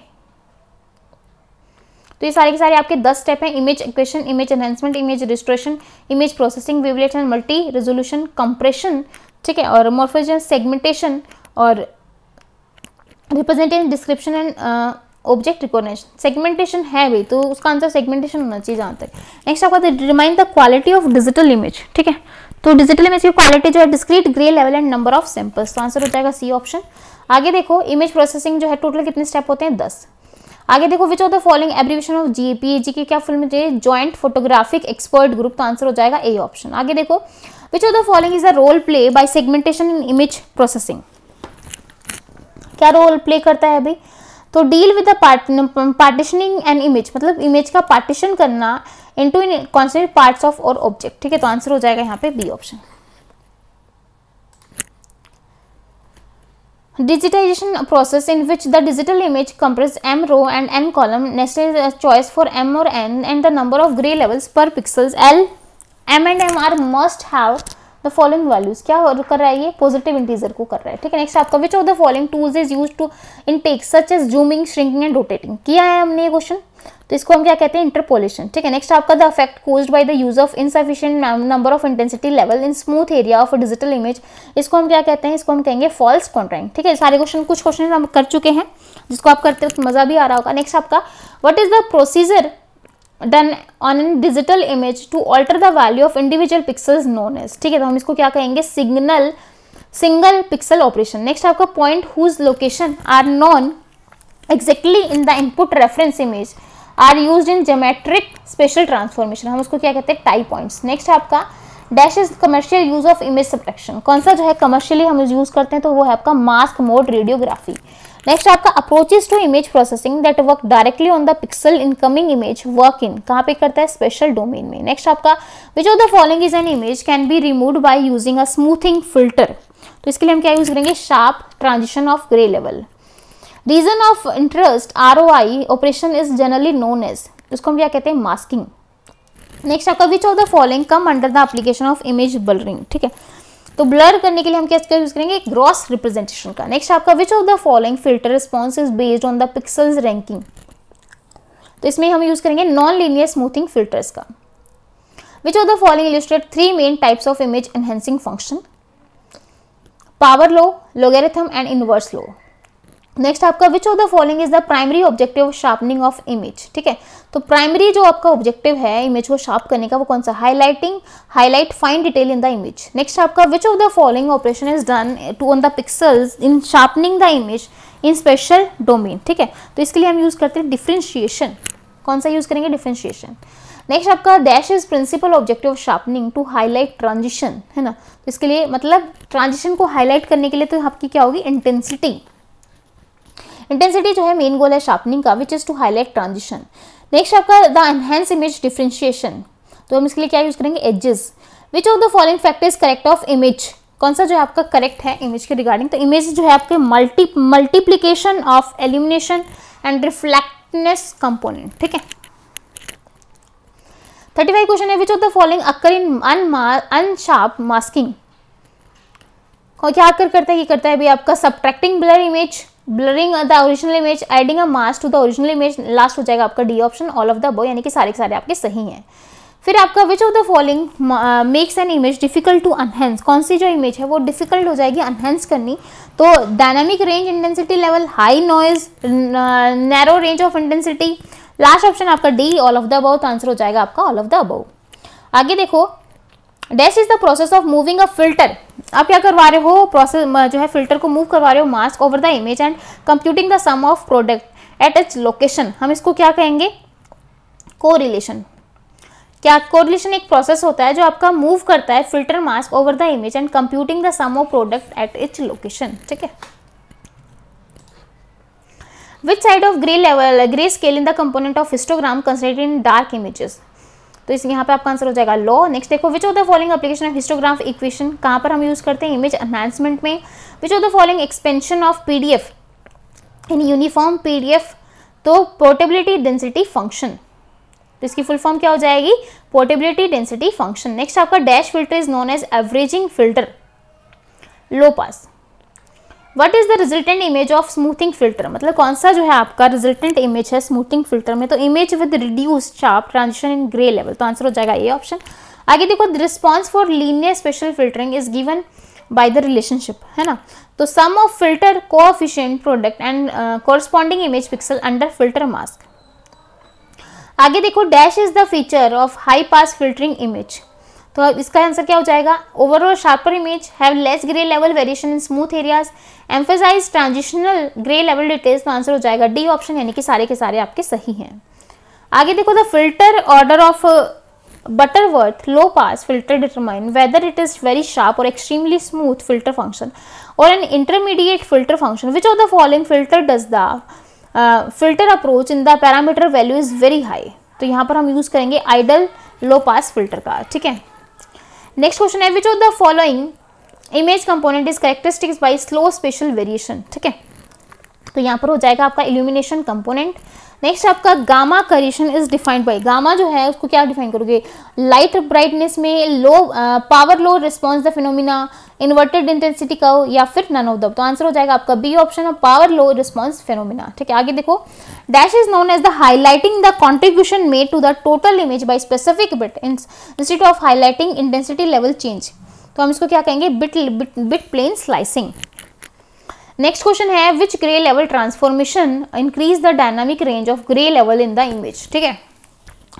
तो ये सारे के सारे आपके दस स्टेप हैं image equation image enhancement image registration image processing wavelet and multi resolution compression ठीक है और मॉर्फोलिज्म सेगमेंटेशन और representation description and object recognition segmentation है भी तो उसका आंसर सेगमेंटेशन होना चाहिए जहाँ तक नेक्स्ट आपका determine the quality of digital image ठीक है तो डिजिटल इमेज की क्वालिटी जो है discrete grey level and number of samples तो आंसर हो जाएगा सी ऑप्शन आगे देखो इमेज प्रोसेसिंग जो है टोटल कितने स्टेप होते हैं दस आगे देखो which of the following abbreviation of G P G की क्या फिल्म चाहिए जॉइंट फोटोग्राफिक एक्सपर्ट ग्रुप तो आंसर हो जाएगा ए ऑप्शन आगे देखो which of the following is a role play by segmentation in image processing क्या रोल प्ले करता है अभी तो deal with partitioning and image मतलब इमेज का पार्टीशन करना into in consent parts of और ऑब्जेक्ट ठीक है तो आंसर हो जाएगा यहाँ पे B option digitization process in which the digital image compress M row and N column ने चॉइस फॉर एम और N and the number of grey levels per pixels L M and M are must have the following values क्या कर रहा है ये positive integer को कर रहा है ठीक है नेक्स्ट आपका which of the following tools is use to in tech such as zooming shrinking and rotating किया है हमने ये क्वेश्चन तो इसको हम क्या कहते हैं इंटरपोलेशन ठीक है नेक्स्ट आपका the affect cause by the use of insufficient number of intensity level in smooth area of digital image इसको हम क्या कहते हैं इसको हम कहेंगे फॉल्स कॉन्ट्राइंग ठीक है सारे क्वेश्चन कुछ क्वेश्चन हम कर चुके हैं जिसको आप करते वक्त मजा भी आ रहा होगा नेक्स्ट आपका what is the procedure done on an digital image to alter the value of individual pixels known as ठीक है तो हम इसको क्या कहेंगे signal single pixel operation next आपका point whose location are known exactly in the input reference image are use in geometric special transformation हम उसको क्या कहते हैं टाई पॉइंट नेक्स्ट आपका dash is commercial use of image subtraction कौन सा जो है कमर्शियली हम यूज करते हैं तो वो है आपका मास्क मोड रेडियोग्राफी नेक्स्ट आपका approaches to image processing that work directly on the pixel incoming image work in कहाँ पे करता है स्पेशल डोमेन में नेक्स्ट आपका which of the following is an image can be remove by using a smoothing filter तो इसके लिए हम क्या यूज करेंगे sharp transition of grey level region of interest are operation is generally known as उसको हम क्या कहते हैं मास्किंग नेक्स्ट आपका which of the following come under the application of image blurring ठीक है तो ब्लर करने के लिए हम क्या इसका यूज करेंगे ग्रॉस रिप्रेजेंटेशन का नेक्स्ट आपका which of the following filter response is based on the pixel ranking तो इसमें हम यूज करेंगे नॉन लीनियर स्मूथिंग फिल्टर्स का which of the following illustrate three main types of image enhancing function power law logarithm and inverse law next आपका which of the following is the primary objective sharpening of image ठीक है तो primary जो आपका objective है image को sharp करने का वो कौन सा highlighting highlight fine detail in the image next आपका which of the following operation is done to on the pixels in sharpening the image in special domain ठीक है तो इसके लिए हम यूज़ करते हैं डिफ्रेंशिएशन कौन सा यूज़ करेंगे डिफ्रेंशिएशन नेक्स्ट आपका dash is principal objective sharpening to highlight transition है ना तो इसके लिए मतलब ट्रांजिशन को हाईलाइट करने के लिए तो आपकी क्या होगी इंटेंसिटी इंटेंसिटी जो है मेन गोल है शार्पनिंग का which is to highlight transition next आपका द एनहेंस इमेज डिफ्रेंशिएशन तो हम इसके लिए क्या यूज़ करेंगे edges which of the following factors correct of image कौन सा जो है आपका करेक्ट है इमेज के रिगार्डिंग तो इमेज जो है आपके multi multiplication of illumination and reflectance component ठीक है थर्टी फाइव क्वेश्चन है which of the following occur in unsharp masking क्या आकर करता है ये करता है भी आपका subtracting blur image blurring the original image adding a mask to the original image last हो जाएगा आपका D option all of the बो यानी कि सारे के सारे आपके सही हैं फिर आपका which of the following makes an image difficult to enhance कौन सी जो इमेज है वो डिफिकल्ट हो जाएगी अनहेंस करनी तो dynamic range intensity level high noise narrow range of intensity last option आपका D all of the above तो आंसर हो जाएगा आपका ऑल ऑफ द अबव आगे देखो dash is the process of moving a filter आप क्या करवा रहे हो प्रोसेस जो है फिल्टर को मूव करवा रहे हो mask over the image and computing the sum of product at its location हम इसको क्या कहेंगे कोरिलेशन क्या कोरिलेशन एक प्रोसेस होता है जो आपका मूव करता है filter mask over the image and computing the sum of product at its location ठीक है which side of gray level gray scale in the component of histogram considered in dark images तो इस यहाँ पे आपका answer हो जाएगा लो नेक्स्ट देखो which of the following application of histograph equation कहाँ पर हम यूज़ करते हैं इमेज एनहांसमेंट में which of the following expansion of P in uniform P तो पोर्टेबिलिटी डेंसिटी फंक्शन तो इसकी फुल फॉर्म क्या हो जाएगी पोर्टेबिलिटी डेंसिटी फंक्शन नेक्स्ट आपका dash filter is known as averaging filter low pass what is the resultant image of smoothing filter मतलब कौन सा जो है आपका रिजल्टेंट इमेज है स्मूथिंग फिल्टर में तो image with reduce sharp transition in grey level तो आंसर हो जाएगा ये ऑप्शन आगे देखो the response for linear special filtering is given by the relationship है ना तो sum of filter coefficient product and corresponding image pixel under filter mask आगे देखो dash is the feature of high pass filtering image तो अब इसका answer क्या हो जाएगा overall sharper image have less grey level variation in smooth areas emphasize transitional grey level details तो answer हो जाएगा डी ऑप्शन यानी कि सारे के सारे आपके सही हैं आगे देखो the filter order of Butterworth low pass filter determine whether it is very sharp और एक्सट्रीमली स्मूथ फिल्टर फंक्शन और an intermediate filter function which of the following filter does the filter approach in the parameter value is very high तो यहाँ पर हम use करेंगे ideal low pass filter का ठीक है नेक्स्ट क्वेश्चन है which of the following image component is characteristics by slow special variation ठीक है तो यहाँ पर हो जाएगा आपका इल्यूमिनेशन कंपोनेंट नेक्स्ट आपका gamma correction is defined by gamma जो है उसको क्या डिफाइन करोगे लाइट ब्राइटनेस में लो power low response the phenomena inverted intensity का हो या फिर नन ऑफ द तो आंसर हो जाएगा आपका बी ऑप्शन पावर लो रिस्पॉन्स फेनोमिना ठीक है आगे देखो dash is known as the highlighting the contribution made to the total image by specific bit institute of highlighting intensity level change तो हम इसको क्या कहेंगे bit bit plane slicing next question है which grey level transformation increase the dynamic range of grey level in the image ठीक है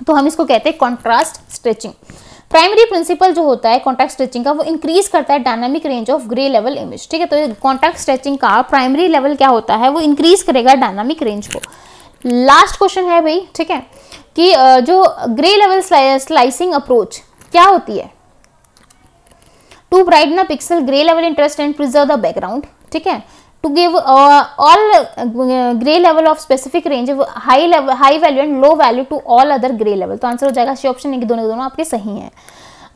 तो हम इसको कहते हैं कॉन्ट्रास्ट स्ट्रेचिंग प्राइमरी प्रिंसिपल जो होता है कॉन्टैक्ट स्ट्रेचिंग का वो इंक्रीज करता है dynamic range of grey level image ठीक है तो कॉन्टैक्ट स्ट्रेचिंग का प्राइमरी लेवल क्या होता है वो इंक्रीज करेगा डायनामिक रेंज को लास्ट क्वेश्चन है भाई ठीक है कि जो ग्रे लेवल स्लाइसिंग अप्रोच क्या होती है टू ब्राइट ना pixel grey level interest and preserve the background ठीक है to give uh, all uh, gray level of specific range high level high value and low value to all other gray level तो answer हो जाएगा C option कि दोनों दोनों आपके सही हैं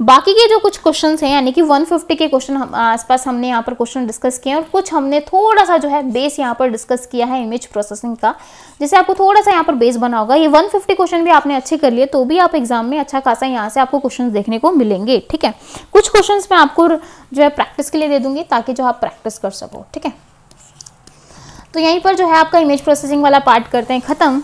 बाकी के जो कुछ क्वेश्चन हैं यानी कि 150 के क्वेश्चन हम आसपास हमने यहाँ पर क्वेश्चन डिस्कस किए हैं और कुछ हमने थोड़ा सा जो है बेस यहाँ पर डिस्कस किया है इमेज प्रोसेसिंग का जैसे आपको थोड़ा सा यहाँ पर बेस बना होगा ये 150 क्वेश्चन भी आपने अच्छे कर लिए तो भी आप एग्जाम में अच्छा खासा यहाँ से आपको क्वेश्चन देखने को मिलेंगे ठीक है कुछ क्वेश्चन मैं आपको जो है प्रैक्टिस के लिए दे दूंगी ताकि जो आप प्रैक्टिस कर सको ठीक है तो यहीं पर जो है आपका इमेज प्रोसेसिंग वाला पार्ट करते हैं ख़त्म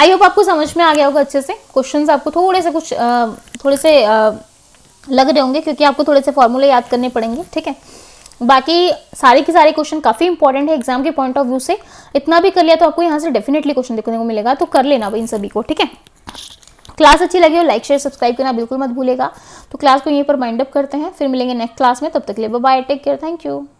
आई होप आपको समझ में आ गया होगा अच्छे से क्वेश्चंस आपको थोड़े से कुछ थोड़े से लग रहे होंगे क्योंकि आपको थोड़े से फॉर्मूले याद करने पड़ेंगे ठीक है बाकी सारे के सारे क्वेश्चन काफ़ी इंपॉर्टेंट है एग्जाम के पॉइंट ऑफ व्यू से इतना भी कर लिया तो आपको यहाँ से डेफिनेटली क्वेश्चन देखने को मिलेगा तो कर लेना इन सभी को ठीक है क्लास अच्छी लगी हो लाइक शेयर सब्सक्राइब करना बिल्कुल मत भूलेगा तो क्लास को यहीं पर माइंड अप करते हैं फिर मिलेंगे नेक्स्ट क्लास में तब तक ले bye take care thank you